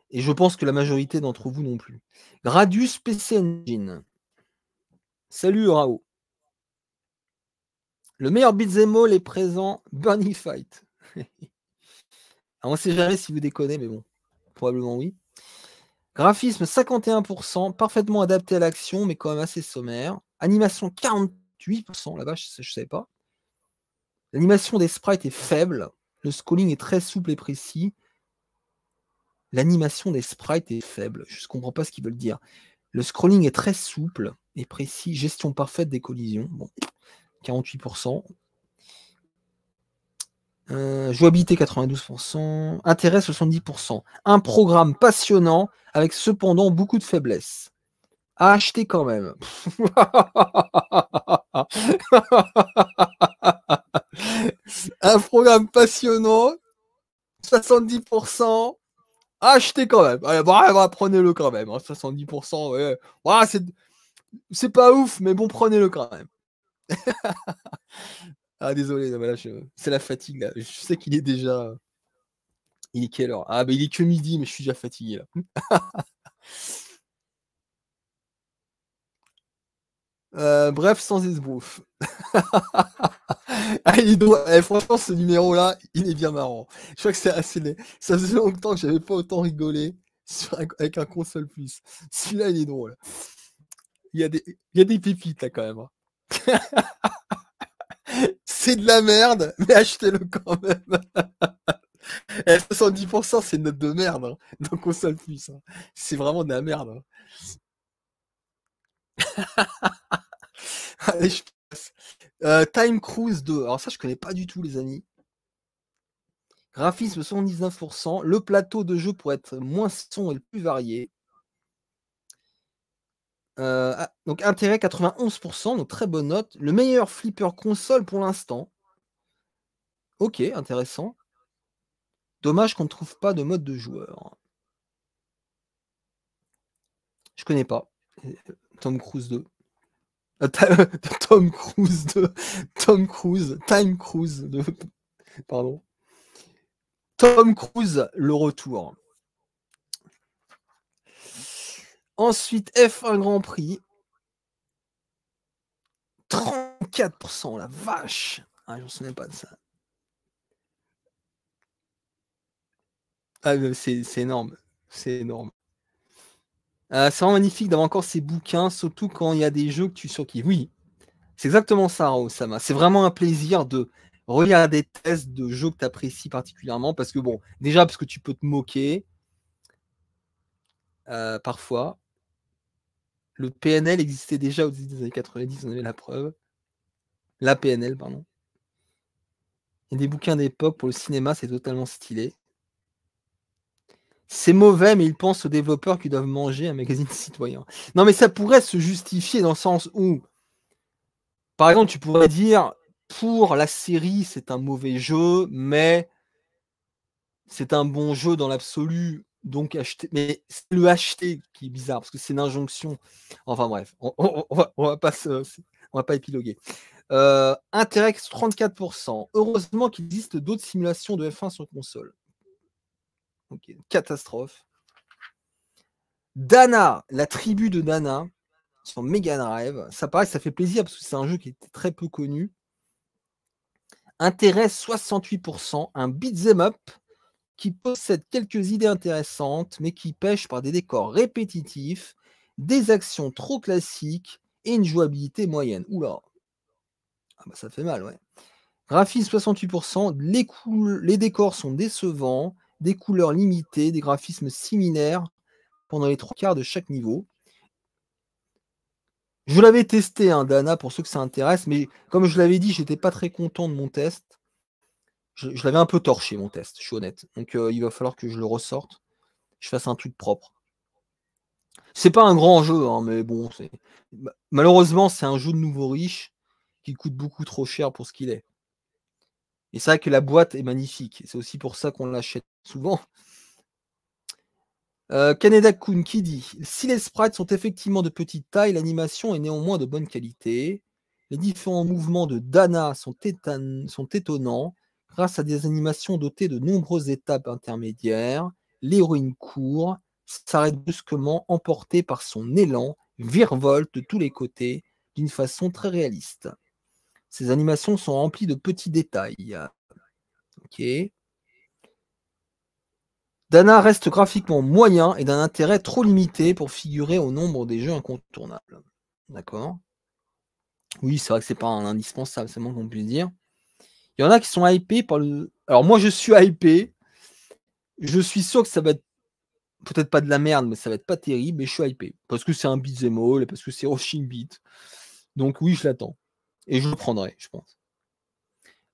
Et je pense que la majorité d'entre vous non plus. Gradius PC Engine. Salut Rao. Le meilleur beat'em all est présent, Burning Fight. on ne sait jamais si vous déconnez, mais bon, probablement oui. Graphisme 51%, parfaitement adapté à l'action, mais quand même assez sommaire. Animation 48%, la vache, je ne savais pas. L'animation des sprites est faible. Le scrolling est très souple et précis. L'animation des sprites est faible. Je ne comprends pas ce qu'ils veulent dire. Le scrolling est très souple et précis. Gestion parfaite des collisions. Bon, 48%. Euh, jouabilité 92%, intérêt 70%. Un programme passionnant avec cependant beaucoup de faiblesses. À acheter quand même. Un programme passionnant 70%. Achetez quand même. Allez, bah, prenez-le quand même. 70%, hein, ouais. c'est pas ouf, mais bon, prenez-le quand même. ah, désolé, c'est la fatigue là. Je sais qu'il est déjà. Il est quelle heure? Ah, bah il est que midi, mais je suis déjà fatigué là. Euh, bref, sans esbrouf. ah, eh, franchement, ce numéro-là, il est bien marrant. Je crois que c'est assez. Ça faisait longtemps que j'avais pas autant rigolé avec un console plus. Celui-là, il est drôle. Il y a des, il y a des pépites là quand même. Hein. c'est de la merde, mais achetez-le quand même. 70%, eh, c'est une note de merde hein, dans console plus. Hein. C'est vraiment de la merde. Passe. Euh, Time Cruise 2. Alors ça, je connais pas du tout, les amis. Graphisme 79%. Le plateau de jeu pour être moins son et le plus varié. Euh, ah, donc intérêt 91%, donc très bonne note. Le meilleur flipper console pour l'instant. Ok, intéressant. Dommage qu'on ne trouve pas de mode de joueur. Je connais pas. Euh, Tom Cruise 2. Euh, Tom Cruise 2. Tom Cruise. Time Cruise 2. Pardon. Tom Cruise, le retour. Ensuite, F1 Grand Prix. 34%, la vache. Ah, me souviens pas de ça. Ah, c'est énorme. C'est énorme. C'est vraiment magnifique d'avoir encore ces bouquins, surtout quand il y a des jeux que tu surkiffes. Oui, c'est exactement ça, Osama. C'est vraiment un plaisir de regarder des tests de jeux que tu apprécies particulièrement, parce que bon, déjà parce que tu peux te moquer euh, parfois. Le PNL existait déjà au début des années 90, on avait la preuve. La PNL, pardon. Il y a des bouquins d'époque pour le cinéma, c'est totalement stylé. C'est mauvais, mais ils pensent aux développeurs qui doivent manger un magazine citoyen. Non, mais ça pourrait se justifier dans le sens où, par exemple, tu pourrais dire, pour la série, c'est un mauvais jeu, mais c'est un bon jeu dans l'absolu. Donc acheter, mais c'est le acheter qui est bizarre parce que c'est une injonction. Enfin bref, on, va, va, pas on va pas épiloguer. Euh, intérêt 34%. Heureusement qu'il existe d'autres simulations de F1 sur console. catastrophe. Dana, la tribu de Dana sur Mega Drive. Ça paraît, ça fait plaisir parce que c'est un jeu qui était très peu connu. Intérêt 68%, un beat'em up qui possède quelques idées intéressantes, mais qui pêche par des décors répétitifs, des actions trop classiques et une jouabilité moyenne. Oula, ah bah ça fait mal, ouais. Graphisme 68%, les, décors sont décevants, des couleurs limitées, des graphismes similaires pendant les trois quarts de chaque niveau. Je l'avais testé, hein, Dana, pour ceux que ça intéresse, mais comme je l'avais dit, j'étais pas très content de mon test. Je, l'avais un peu torché, mon test, je suis honnête. Donc euh, il va falloir que je le ressorte, je fasse un truc propre. C'est pas un grand jeu, hein, mais bon. Malheureusement, c'est un jeu de nouveau riche qui coûte beaucoup trop cher pour ce qu'il est. Et c'est vrai que la boîte est magnifique. C'est aussi pour ça qu'on l'achète souvent. Euh, Kaneda Kun qui dit Si les sprites sont effectivement de petite taille, l'animation est néanmoins de bonne qualité. Les différents mouvements de Dana sont étonnants grâce à des animations dotées de nombreuses étapes intermédiaires. L'héroïne court, s'arrête brusquement, emportée par son élan, virevolte de tous les côtés d'une façon très réaliste. Ces animations sont remplies de petits détails. Dana reste graphiquement moyen et d'un intérêt trop limité pour figurer au nombre des jeux incontournables. D'accord? Oui, c'est vrai que c'est pas un indispensable, c'est moins qu'on puisse dire. Il y en a qui sont hypés par le. Alors moi je suis hypé. Je suis sûr que ça va être peut-être pas de la merde, mais ça va être pas terrible, mais je suis hypé. Parce que c'est un beat'em all, et parce que c'est Roshin Beat. Donc oui, je l'attends. Et je le prendrai, je pense.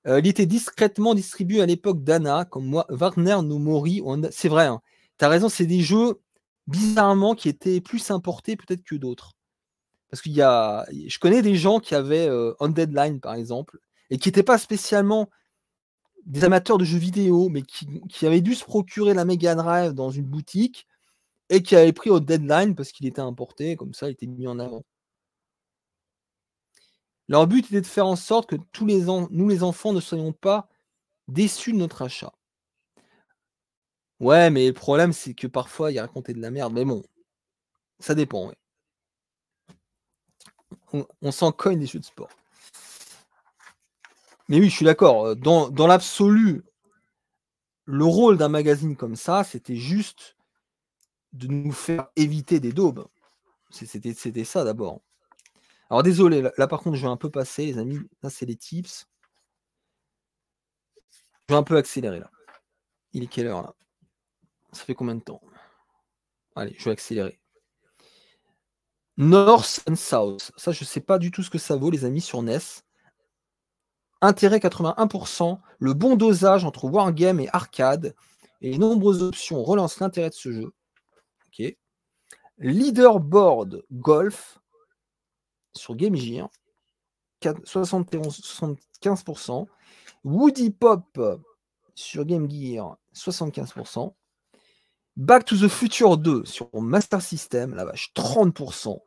Euh, il était discrètement distribué à l'époque d'Anna, comme moi, Wagner no Mori. C'est vrai, hein. tu raison, c'est des jeux bizarrement qui étaient plus importés peut-être que d'autres. Parce qu'il y a. Je connais des gens qui avaient euh, On Deadline, par exemple, et qui n'étaient pas spécialement des amateurs de jeux vidéo, mais qui, avaient dû se procurer la Mega Drive dans une boutique et qui avaient pris au deadline parce qu'il était importé, comme ça, il était mis en avant. Leur but était de faire en sorte que tous les nous, les enfants, ne soyons pas déçus de notre achat. Ouais, mais le problème, c'est que parfois, il raconté de la merde. Mais bon, ça dépend. On, s'en cogne des jeux de sport. Mais oui, je suis d'accord. Euh, dans, dans l'absolu, le rôle d'un magazine comme ça, c'était juste de nous faire éviter des daubes. C'était ça d'abord. Alors désolé, là, par contre je vais un peu passer les amis, là c'est les tips. Je vais un peu accélérer là. Il est quelle heure là? Ça fait combien de temps? Allez, je vais accélérer. North and South. Ça, je ne sais pas du tout ce que ça vaut, les amis, sur NES. Intérêt 81%. Le bon dosage entre Wargame et arcade et les nombreuses options relancent l'intérêt de ce jeu. Leaderboard Golf sur Game Gear, 75%. Woody Pop sur Game Gear, 75%. Back to the Future 2 sur Master System, la vache, 30%.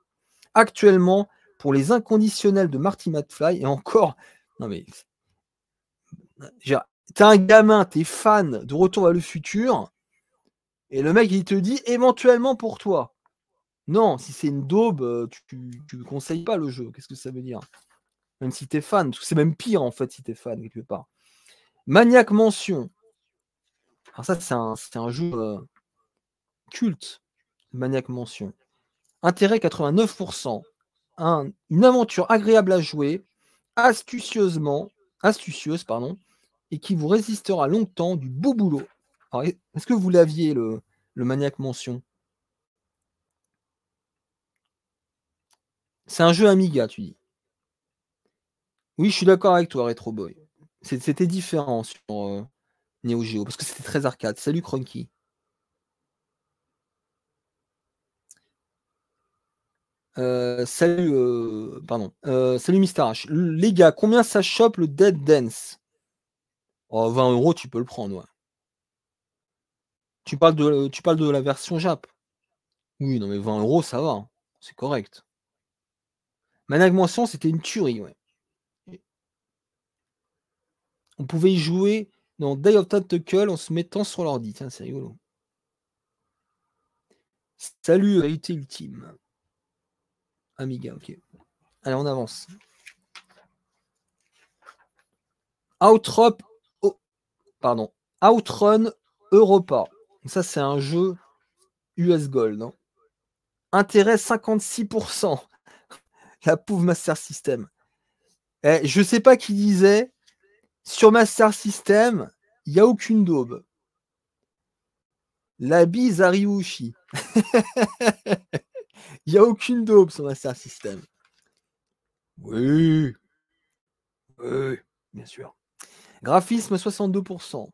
Actuellement, pour les inconditionnels de Marty McFly, et encore, non mais, t'es un gamin, t'es fan de Retour à le futur, et le mec il te dit éventuellement pour toi. Non, si c'est une daube, euh, tu ne conseilles pas le jeu. Qu'est-ce que ça veut dire? Même si tu es fan, c'est même pire en fait si tu es fan quelque part. Maniac Mention. Alors ça, c'est un, jeu euh, culte. Maniac Mention. Intérêt 89%. une aventure agréable à jouer, astucieusement, astucieuse, pardon, et qui vous résistera longtemps du beau boulot. Est-ce que vous l'aviez, le, le Maniac Mention? C'est un jeu Amiga, tu dis? Oui, je suis d'accord avec toi, Retro Boy. C'était différent sur euh, Neo Geo, parce que c'était très arcade. Salut Cronky. Euh, salut, euh, pardon. salut Mister H. Les gars, combien ça chope le Dead Dance? 20 euros, tu peux le prendre, ouais. Tu parles de, la version Jap? Oui, non, mais 20 euros, ça va. Hein. C'est correct. Managmention, c'était une tuerie. On pouvait y jouer dans Day of Tentacle en se mettant sur l'ordi. Tiens, c'est rigolo. Salut, IT Ultime. Amiga, ok. Allez, on avance. Outrop, pardon, Outrun Europa. Ça, c'est un jeu US Gold. Hein. Intérêt 56% la pauvre Master System. Eh, je sais pas qui disait sur Master System, il n'y a aucune daube. La bise à Ryushi. Il n'y a aucune daube sur Master System. Oui. Oui, bien sûr. Graphisme 62%.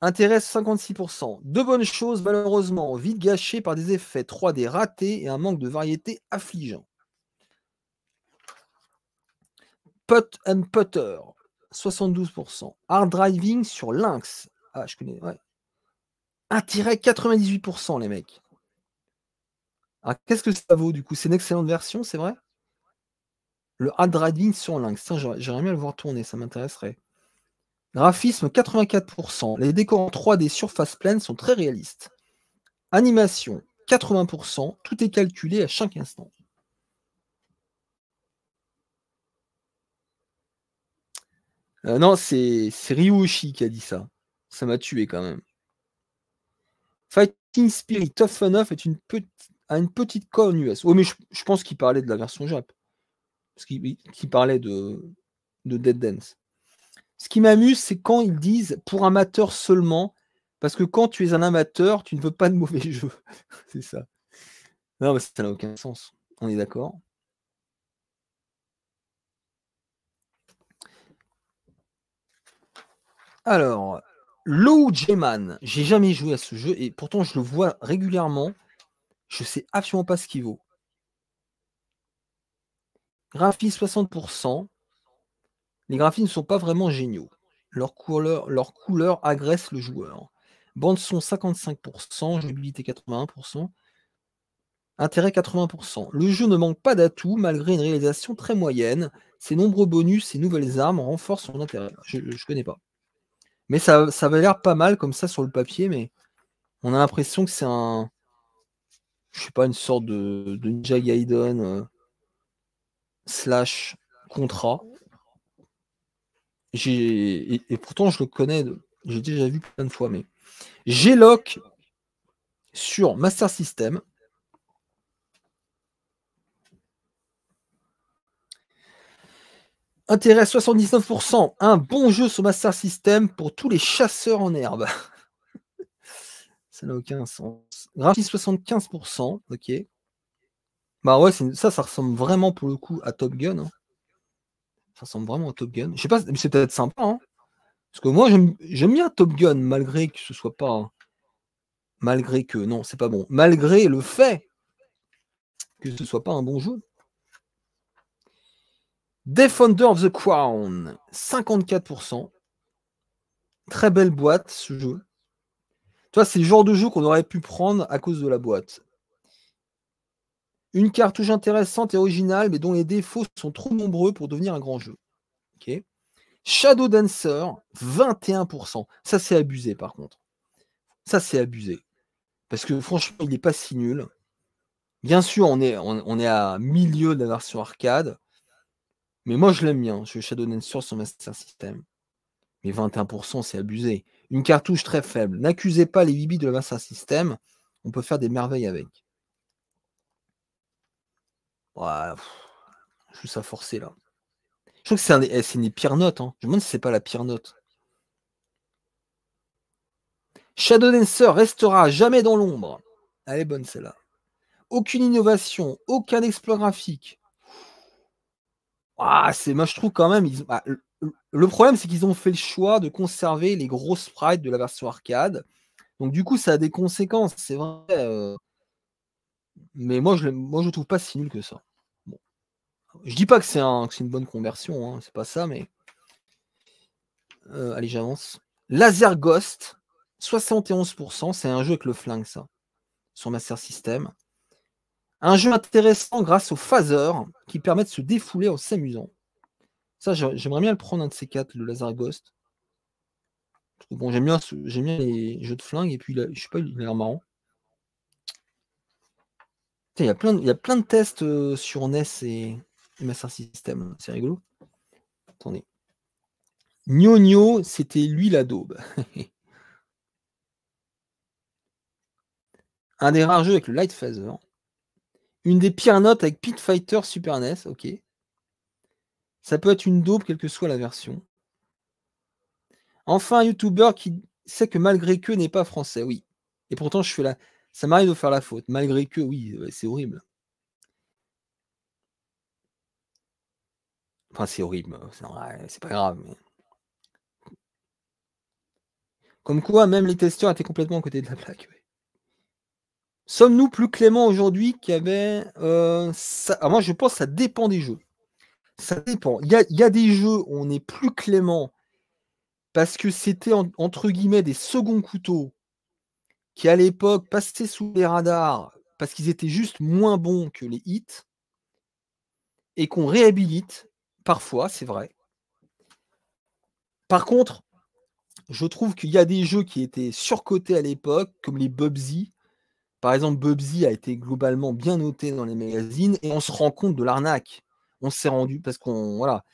Intéresse 56%. De bonnes choses, malheureusement, vite gâchées par des effets 3D ratés et un manque de variété affligeant. Put and Putter, 72%. Hard Driving sur Lynx. Ah, je connais, ouais. Intérêt 98%, les mecs. Qu'est-ce que ça vaut du coup? C'est une excellente version, c'est vrai? Le Driving sur Lynx. J'aimerais bien le voir tourner, ça m'intéresserait. Graphisme 84%. Les décors en 3D surface pleine sont très réalistes. Animation 80%. Tout est calculé à chaque instant. Euh, non, c'est Ryushi qui a dit ça. Ça m'a tué quand même. Fighting Spirit Tough Enough est une petite, a une petite conne US. Oui, mais je, pense qu'il parlait de la version Jap. Parce qu'il parlait de, de Dead Dance. Ce qui m'amuse, c'est quand ils disent pour amateur seulement, parce que quand tu es un amateur, tu ne veux pas de mauvais jeux. c'est ça. Non, mais ça n'a aucun sens. On est d'accord. Alors, Low J-Man, j'ai jamais joué à ce jeu et pourtant je le vois régulièrement. Je sais absolument pas ce qu'il vaut. Graphisme 60%. Les graphismes ne sont pas vraiment géniaux. Leur couleur, leur couleur agresse le joueur. Bande son 55%, jouabilité 81%, intérêt 80%. Le jeu ne manque pas d'atouts malgré une réalisation très moyenne. Ses nombreux bonus et nouvelles armes renforcent son intérêt. Je ne connais pas. Mais ça, ça avait l'air pas mal comme ça sur le papier, mais on a l'impression que c'est un. Je sais pas, une sorte de, de Ninja Gaiden euh, slash contrat. Et, et, pourtant, je le connais, j'ai déjà vu plein de fois, mais G-Lock sur Master System. Intérêt 79%. Un bon jeu sur Master System pour tous les chasseurs en herbe. ça n'a aucun sens. Graphisme 75%. Ok. Bah ouais, ça, ça ressemble vraiment pour le coup à Top Gun. Hein. Ça ressemble vraiment à Top Gun. Je sais pas, mais c'est peut-être sympa. Hein. Parce que moi, j'aime bien Top Gun, malgré que ce soit pas. Malgré que. Non, c'est pas bon. Malgré le fait que ce soit pas un bon jeu. Defender of the Crown, 54%. Très belle boîte, ce jeu. C'est le genre de jeu qu'on aurait pu prendre à cause de la boîte. Une cartouche intéressante et originale, mais dont les défauts sont trop nombreux pour devenir un grand jeu. Shadow Dancer, 21%. Ça, c'est abusé, par contre. Ça, c'est abusé. Parce que franchement, il n'est pas si nul. Bien sûr, on est, on, est à milieu de la version arcade. Mais moi, je l'aime bien. Je Shadow Dancer sur Master System. Mais 21%, c'est abusé. Une cartouche très faible. N'accusez pas les 8 bits de la Master System. On peut faire des merveilles avec. Ouais, je trouve ça forcé là. Je trouve que c'est eh, une des pires notes. Hein. Je me demande si c'est pas la pire note. Shadow Dancer restera jamais dans l'ombre. Elle est bonne celle-là. Aucune innovation, aucun exploit graphique. Ah, c'est moi je trouve quand même. Ah, le problème c'est qu'ils ont fait le choix de conserver les gros sprites de la version arcade. Donc du coup ça a des conséquences, c'est vrai. Euh. Mais moi je moi je trouve pas si nul que ça. Je dis pas que c'est une bonne conversion, hein, c'est pas ça, mais. Euh, allez, j'avance. Laser Ghost, 71%, c'est un jeu avec le flingue, ça, sur Master System. Un jeu intéressant grâce au phaser qui permet de se défouler en s'amusant. Ça, j'aimerais bien le prendre un de ces quatre, le Laser Ghost. Bon, j'aime bien, bien les jeux de flingue et puis je sais pas, il a l'air marrant. Il y, a plein de, il y a plein de tests euh, sur NES et, Master System. C'est rigolo. Attendez. Gnogno, c'était lui la daube. Un des rares jeux avec le Light Phaser. Une des pires notes avec Pit Fighter Super NES. Ok. Ça peut être une daube, quelle que soit la version. Enfin, un YouTuber qui sait que malgré que n'est pas français. Oui. Et pourtant, je fais la. Ça m'arrive de faire la faute. Malgré que, oui, c'est horrible. Enfin, c'est horrible, c'est pas grave. Comme quoi, même les testeurs étaient complètement à côté de la plaque. Sommes-nous plus cléments aujourd'hui qu'il y. Euh, ah, moi, je pense que ça dépend des jeux. Ça dépend. Il y a, des jeux où on est plus clément parce que c'était entre guillemets des seconds couteaux qui à l'époque passaient sous les radars parce qu'ils étaient juste moins bons que les hits et qu'on réhabilite Parfois, c'est vrai. Par contre, je trouve qu'il y a des jeux qui étaient surcotés à l'époque, comme les Bubsy. Par exemple, Bubsy a été globalement bien noté dans les magazines et on se rend compte de l'arnaque. On s'est rendu parce qu'on. Voilà.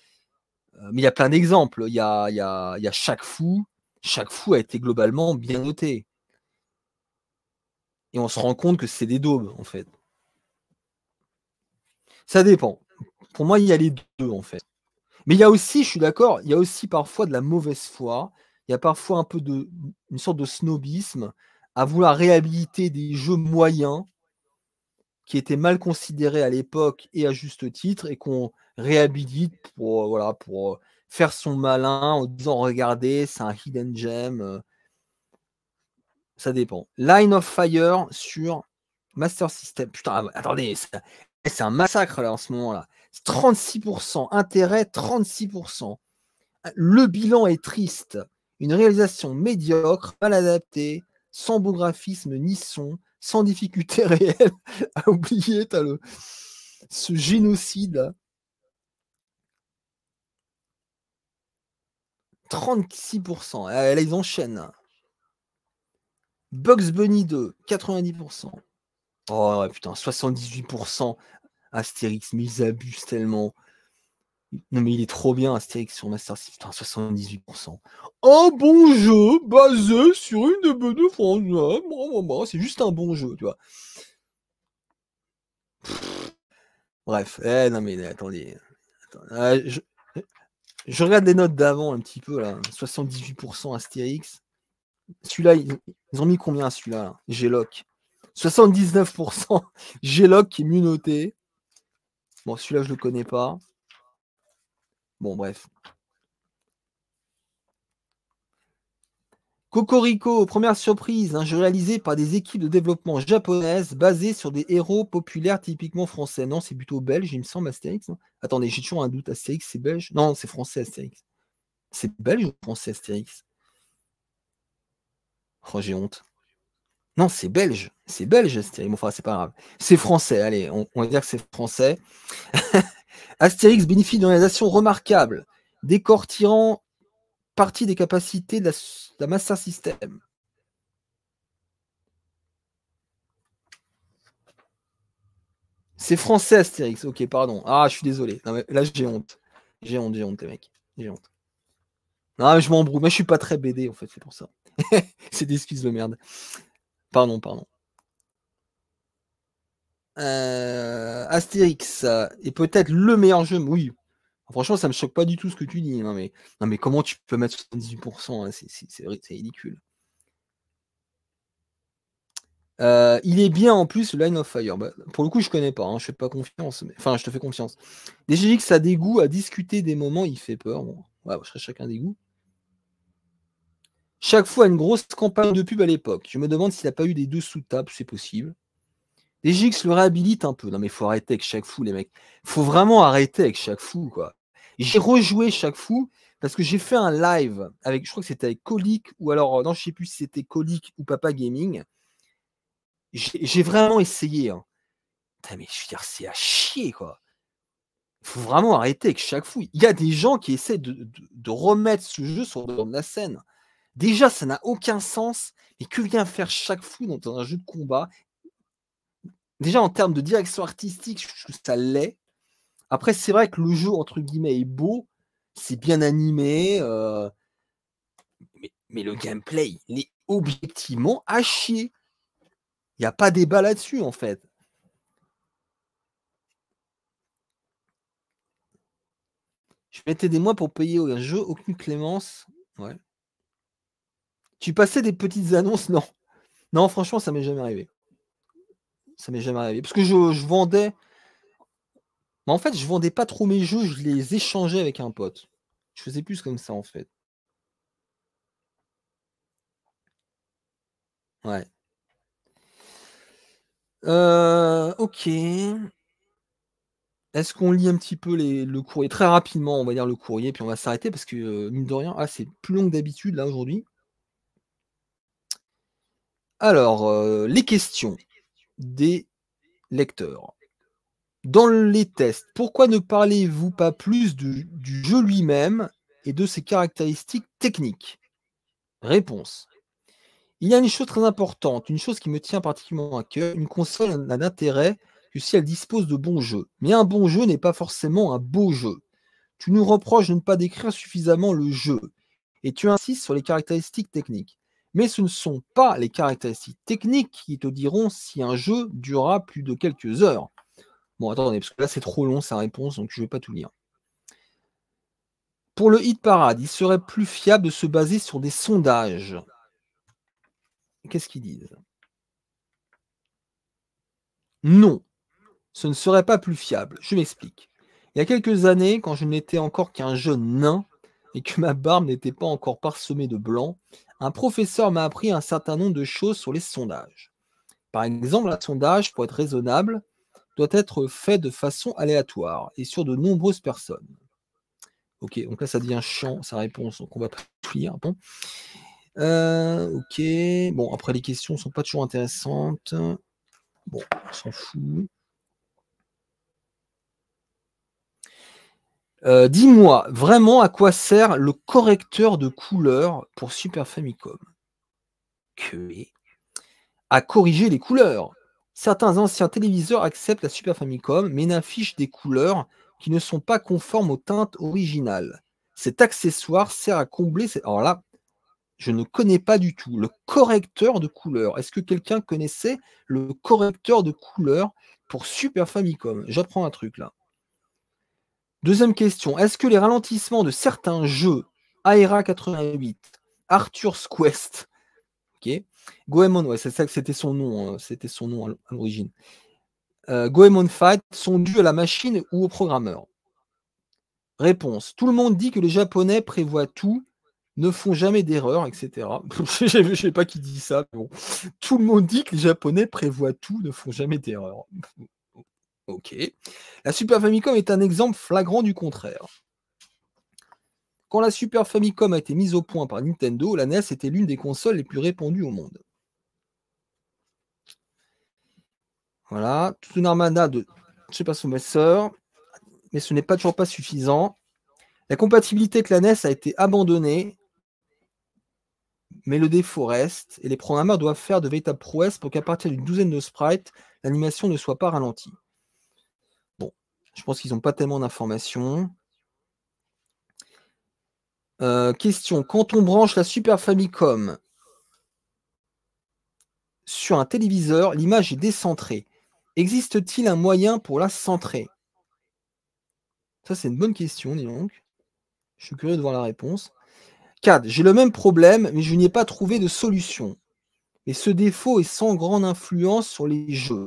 Euh, mais il y a plein d'exemples. Il y a, chaque fou. Chaque fou a été globalement bien noté. Et on se rend compte que c'est des daubes, en fait. Ça dépend. Pour moi, il y a les deux, en fait. Mais il y a aussi, je suis d'accord, il y a aussi parfois de la mauvaise foi. Il y a parfois un peu de une sorte de snobisme à vouloir réhabiliter des jeux moyens qui étaient mal considérés à l'époque et à juste titre et qu'on réhabilite pour voilà pour faire son malin en disant regardez c'est un hidden gem euh. ça dépend Line of Fire sur Master System putain attendez c'est un massacre là en ce moment là 36%. Intérêt, 36%. Le bilan est triste. Une réalisation médiocre, mal adaptée, sans beau graphisme ni son, sans difficulté réelle à oublier, as le, ce génocide. 36%. Là, ils enchaînent. Bugs Bunny 2, 90%. Oh putain, 78%. Astérix, mais ils abusent tellement. Non, mais il est trop bien, Astérix sur Master System. 78%. Un bon jeu basé sur une des bonnes France. C'est juste un bon jeu, tu vois. Bref, eh, non, mais attendez. Euh, je, regarde les notes d'avant un petit peu, là. 78% Astérix. Celui-là, ils, ont mis combien celui-là G-Lock. 79% G-Lock qui est mieux noté. Bon, celui-là, je le connais pas. Bon, bref. Cocorico, première surprise, un jeu réalisé par des équipes de développement japonaises basées sur des héros populaires typiquement français. Non, c'est plutôt belge, il me semble, Astérix. Attendez, j'ai toujours un doute. Astérix, c'est belge? Non, c'est français, Astérix. C'est belge ou français, Astérix? Oh, j'ai honte. Non, c'est belge. C'est belge, Astérix. Enfin, c'est pas grave. C'est français. Allez, on, va dire que c'est français. Astérix bénéficie d'une réalisation remarquable, décor tirant partie des capacités de la, Master System. C'est français, Astérix. Ok, pardon. Ah, je suis désolé. là, j'ai honte. J'ai honte, j'ai honte, les mecs. J'ai honte. Non, je m'embrouille. Moi, je suis pas très BD, en fait, c'est pour ça. c'est des excuses de merde. Pardon, pardon. Euh, Astérix est peut-être le meilleur jeu. Oui, franchement, ça me choque pas du tout ce que tu dis. Non, mais, non, mais comment tu peux mettre 78% hein, C'est ridicule. Euh, il est bien en plus Line of Fire. Bah, pour le coup, je connais pas. Hein, je fais pas confiance. Enfin, je te fais confiance. DGX ça a des goûts à discuter des moments. Il fait peur. Je serais chacun des goûts. Chaque fois, une grosse campagne de pub à l'époque. Je me demande s'il n'a pas eu des deux sous table, c'est possible. Les GX le réhabilitent un peu. Non, mais faut arrêter avec chaque fou, les mecs. Faut vraiment arrêter avec chaque fou, quoi. J'ai rejoué chaque fou parce que j'ai fait un live avec, je crois que c'était avec Colic ou alors, non, je sais plus si c'était Colic ou Papa Gaming. J'ai vraiment essayé. Hein. mais je veux dire, c'est à chier, quoi. Faut vraiment arrêter avec chaque fou. Il y a des gens qui essaient de, remettre ce jeu sur la scène. Déjà, ça n'a aucun sens. Mais que vient faire chaque fou dans un jeu de combat Déjà, en termes de direction artistique, je trouve ça l'est. Après, c'est vrai que le jeu, entre guillemets, est beau. C'est bien animé. Euh, mais, le gameplay, il est objectivement à chier. Il n'y a pas débat là-dessus, en fait. Je mettais des mois pour payer un jeu, aucune clémence. Ouais. Tu passais des petites annonces? Non. Non, franchement, ça m'est jamais arrivé. Ça m'est jamais arrivé. Parce que je, vendais. Mais en fait, je vendais pas trop mes jeux, je les échangeais avec un pote. Je faisais plus comme ça, en fait. Ouais. Euh, ok. Est-ce qu'on lit un petit peu le courrier? Très rapidement, on va dire le courrier, puis on va s'arrêter parce que, euh, mine de rien, ah, c'est plus long que d'habitude là aujourd'hui. Alors, euh, les questions des lecteurs. Dans les tests, pourquoi ne parlez-vous pas plus du jeu lui-même et de ses caractéristiques techniques? Réponse. Il y a une chose très importante, une chose qui me tient particulièrement à cœur. Une console n'a d'intérêt que si elle dispose de bons jeux. Mais un bon jeu n'est pas forcément un beau jeu. Tu nous reproches de ne pas décrire suffisamment le jeu et tu insistes sur les caractéristiques techniques. Mais ce ne sont pas les caractéristiques techniques qui te diront si un jeu durera plus de quelques heures. Bon, attendez, parce que là c'est trop long sa réponse, donc je ne vais pas tout lire. Pour le hit parade, il serait plus fiable de se baser sur des sondages. Qu'est-ce qu'ils disent? Non, ce ne serait pas plus fiable. Je m'explique. Il y a quelques années, quand je n'étais encore qu'un jeune nain et que ma barbe n'était pas encore parsemée de blanc, un professeur m'a appris un certain nombre de choses sur les sondages. Par exemple, un sondage, pour être raisonnable, doit être fait de façon aléatoire et sur de nombreuses personnes. Ok, donc là, ça devient chiant, sa réponse, donc on va pas lire. Bon. Ok, bon, après, les questions ne sont pas toujours intéressantes. Bon, on s'en fout. Euh, dis-moi, vraiment, à quoi sert le correcteur de couleur pour Super Famicom Que À corriger les couleurs. Certains anciens téléviseurs acceptent la Super Famicom, mais n'affichent des couleurs qui ne sont pas conformes aux teintes originales. Cet accessoire sert à combler. Ces... Alors là, je ne connais pas du tout. Le correcteur de couleur. Est-ce que quelqu'un connaissait le correcteur de couleur pour Super Famicom? J'apprends un truc là. Deuxième question. Est-ce que les ralentissements de certains jeux, Aera 88, Arthur's Quest, Goemon, ouais, c'est ça que c'était son nom, hein, c'était son nom à l'origine. Euh, Goemon Fight sont dus à la machine ou au programmeur? Réponse. Tout le monde dit que les Japonais prévoient tout, ne font jamais d'erreur, etc. je ne sais pas qui dit ça, mais bon. Tout le monde dit que les Japonais prévoient tout, ne font jamais d'erreur. Ok. La Super Famicom est un exemple flagrant du contraire. Quand la Super Famicom a été mise au point par Nintendo, la NES était l'une des consoles les plus répandues au monde. Voilà, toute une armada de je sais pas sœur, mais ce n'est pas toujours pas suffisant. La compatibilité avec la NES a été abandonnée, mais le défaut reste, et les programmeurs doivent faire de véritables prouesses pour qu'à partir d'une douzaine de sprites, l'animation ne soit pas ralentie. Je pense qu'ils n'ont pas tellement d'informations. Euh, question. Quand on branche la Super Famicom sur un téléviseur, l'image est décentrée. Existe-t-il un moyen pour la centrer? Ça, c'est une bonne question, dis donc. Je suis curieux de voir la réponse. 4. J'ai le même problème, mais je n'y ai pas trouvé de solution. Et ce défaut est sans grande influence sur les jeux.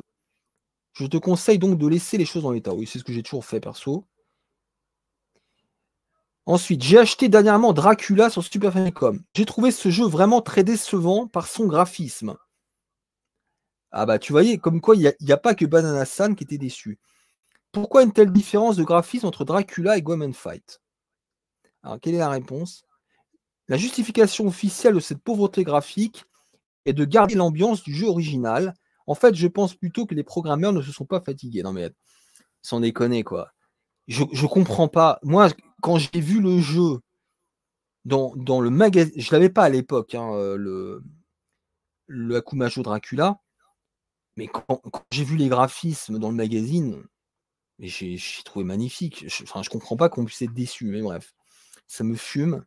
Je te conseille donc de laisser les choses en l'état. Oui, c'est ce que j'ai toujours fait perso. Ensuite, j'ai acheté dernièrement Dracula sur Super Famicom. J'ai trouvé ce jeu vraiment très décevant par son graphisme. Ah bah tu voyais, comme quoi il n'y a, pas que Banana San qui était déçu. Pourquoi une telle différence de graphisme entre Dracula et Woman Fight Alors quelle est la réponse? La justification officielle de cette pauvreté graphique est de garder l'ambiance du jeu original en fait, je pense plutôt que les programmeurs ne se sont pas fatigués. Non, mais sans déconner, quoi. Je ne comprends pas. Moi, quand j'ai vu le jeu dans, le magazine, je l'avais pas à l'époque, hein, euh, le, le Akumajo Dracula, mais quand, j'ai vu les graphismes dans le magazine, j'ai trouvé magnifique. Je, enfin, je comprends pas qu'on puisse être déçu, mais bref, ça me fume.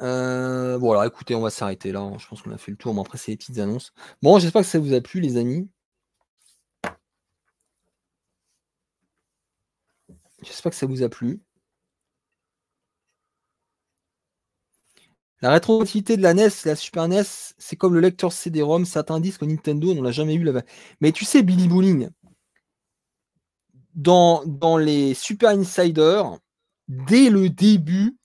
Euh, bon, alors écoutez, on va s'arrêter là. Hein. Je pense qu'on a fait le tour. Mais après, c'est les petites annonces. Bon, j'espère que ça vous a plu, les amis. J'espère que ça vous a plu. La rétroactivité de la NES, la Super NES, c'est comme le lecteur CD-ROM. Certains disent que Nintendo n'en a jamais eu. La... Mais tu sais, Billy Bowling, dans, dans les Super Insiders, dès le début,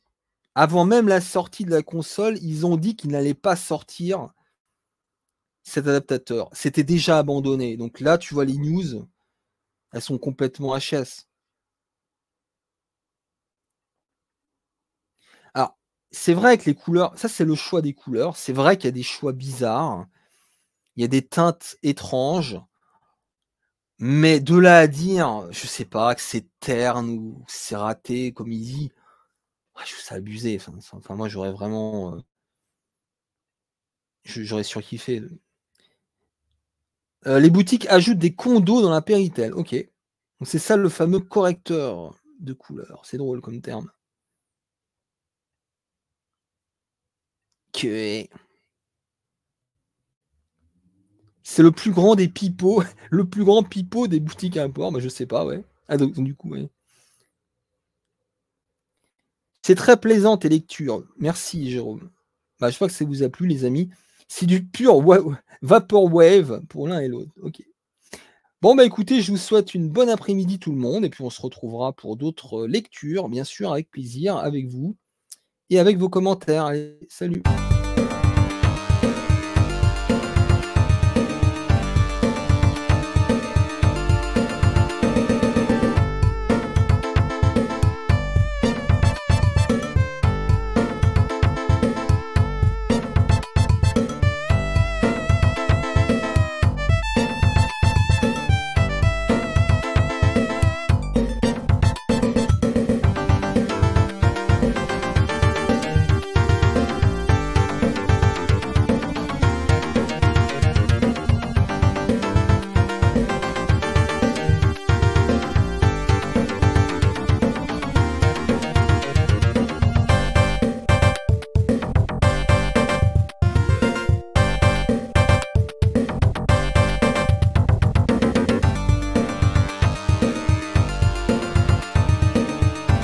avant même la sortie de la console, ils ont dit qu'ils n'allaient pas sortir cet adaptateur. C'était déjà abandonné. Donc là, tu vois les news, elles sont complètement HS. Alors, c'est vrai que les couleurs, ça c'est le choix des couleurs. C'est vrai qu'il y a des choix bizarres. Il y a des teintes étranges. Mais de là à dire, je sais pas, que c'est terne ou c'est raté, comme il dit, je trouve ça abusé. Enfin, moi, j'aurais vraiment. Euh, j'aurais surkiffé. Euh, les boutiques ajoutent des condos dans la Péritel. Ok. Donc c'est ça le fameux correcteur de couleur. C'est drôle comme terme. Que. C'est le plus grand des pipeaux, le plus grand pipeau des boutiques à import. Bah, je sais pas, ouais. Ah, donc, du coup, ouais. C'est très plaisant tes lectures. Merci Jérôme. Bah, je crois que ça vous a plu les amis. C'est du pur Vaporwave pour l'un et l'autre. Bon bah écoutez, je vous souhaite une bonne après-midi tout le monde et puis on se retrouvera pour d'autres lectures, bien sûr avec plaisir avec vous et avec vos commentaires. Allez, salut.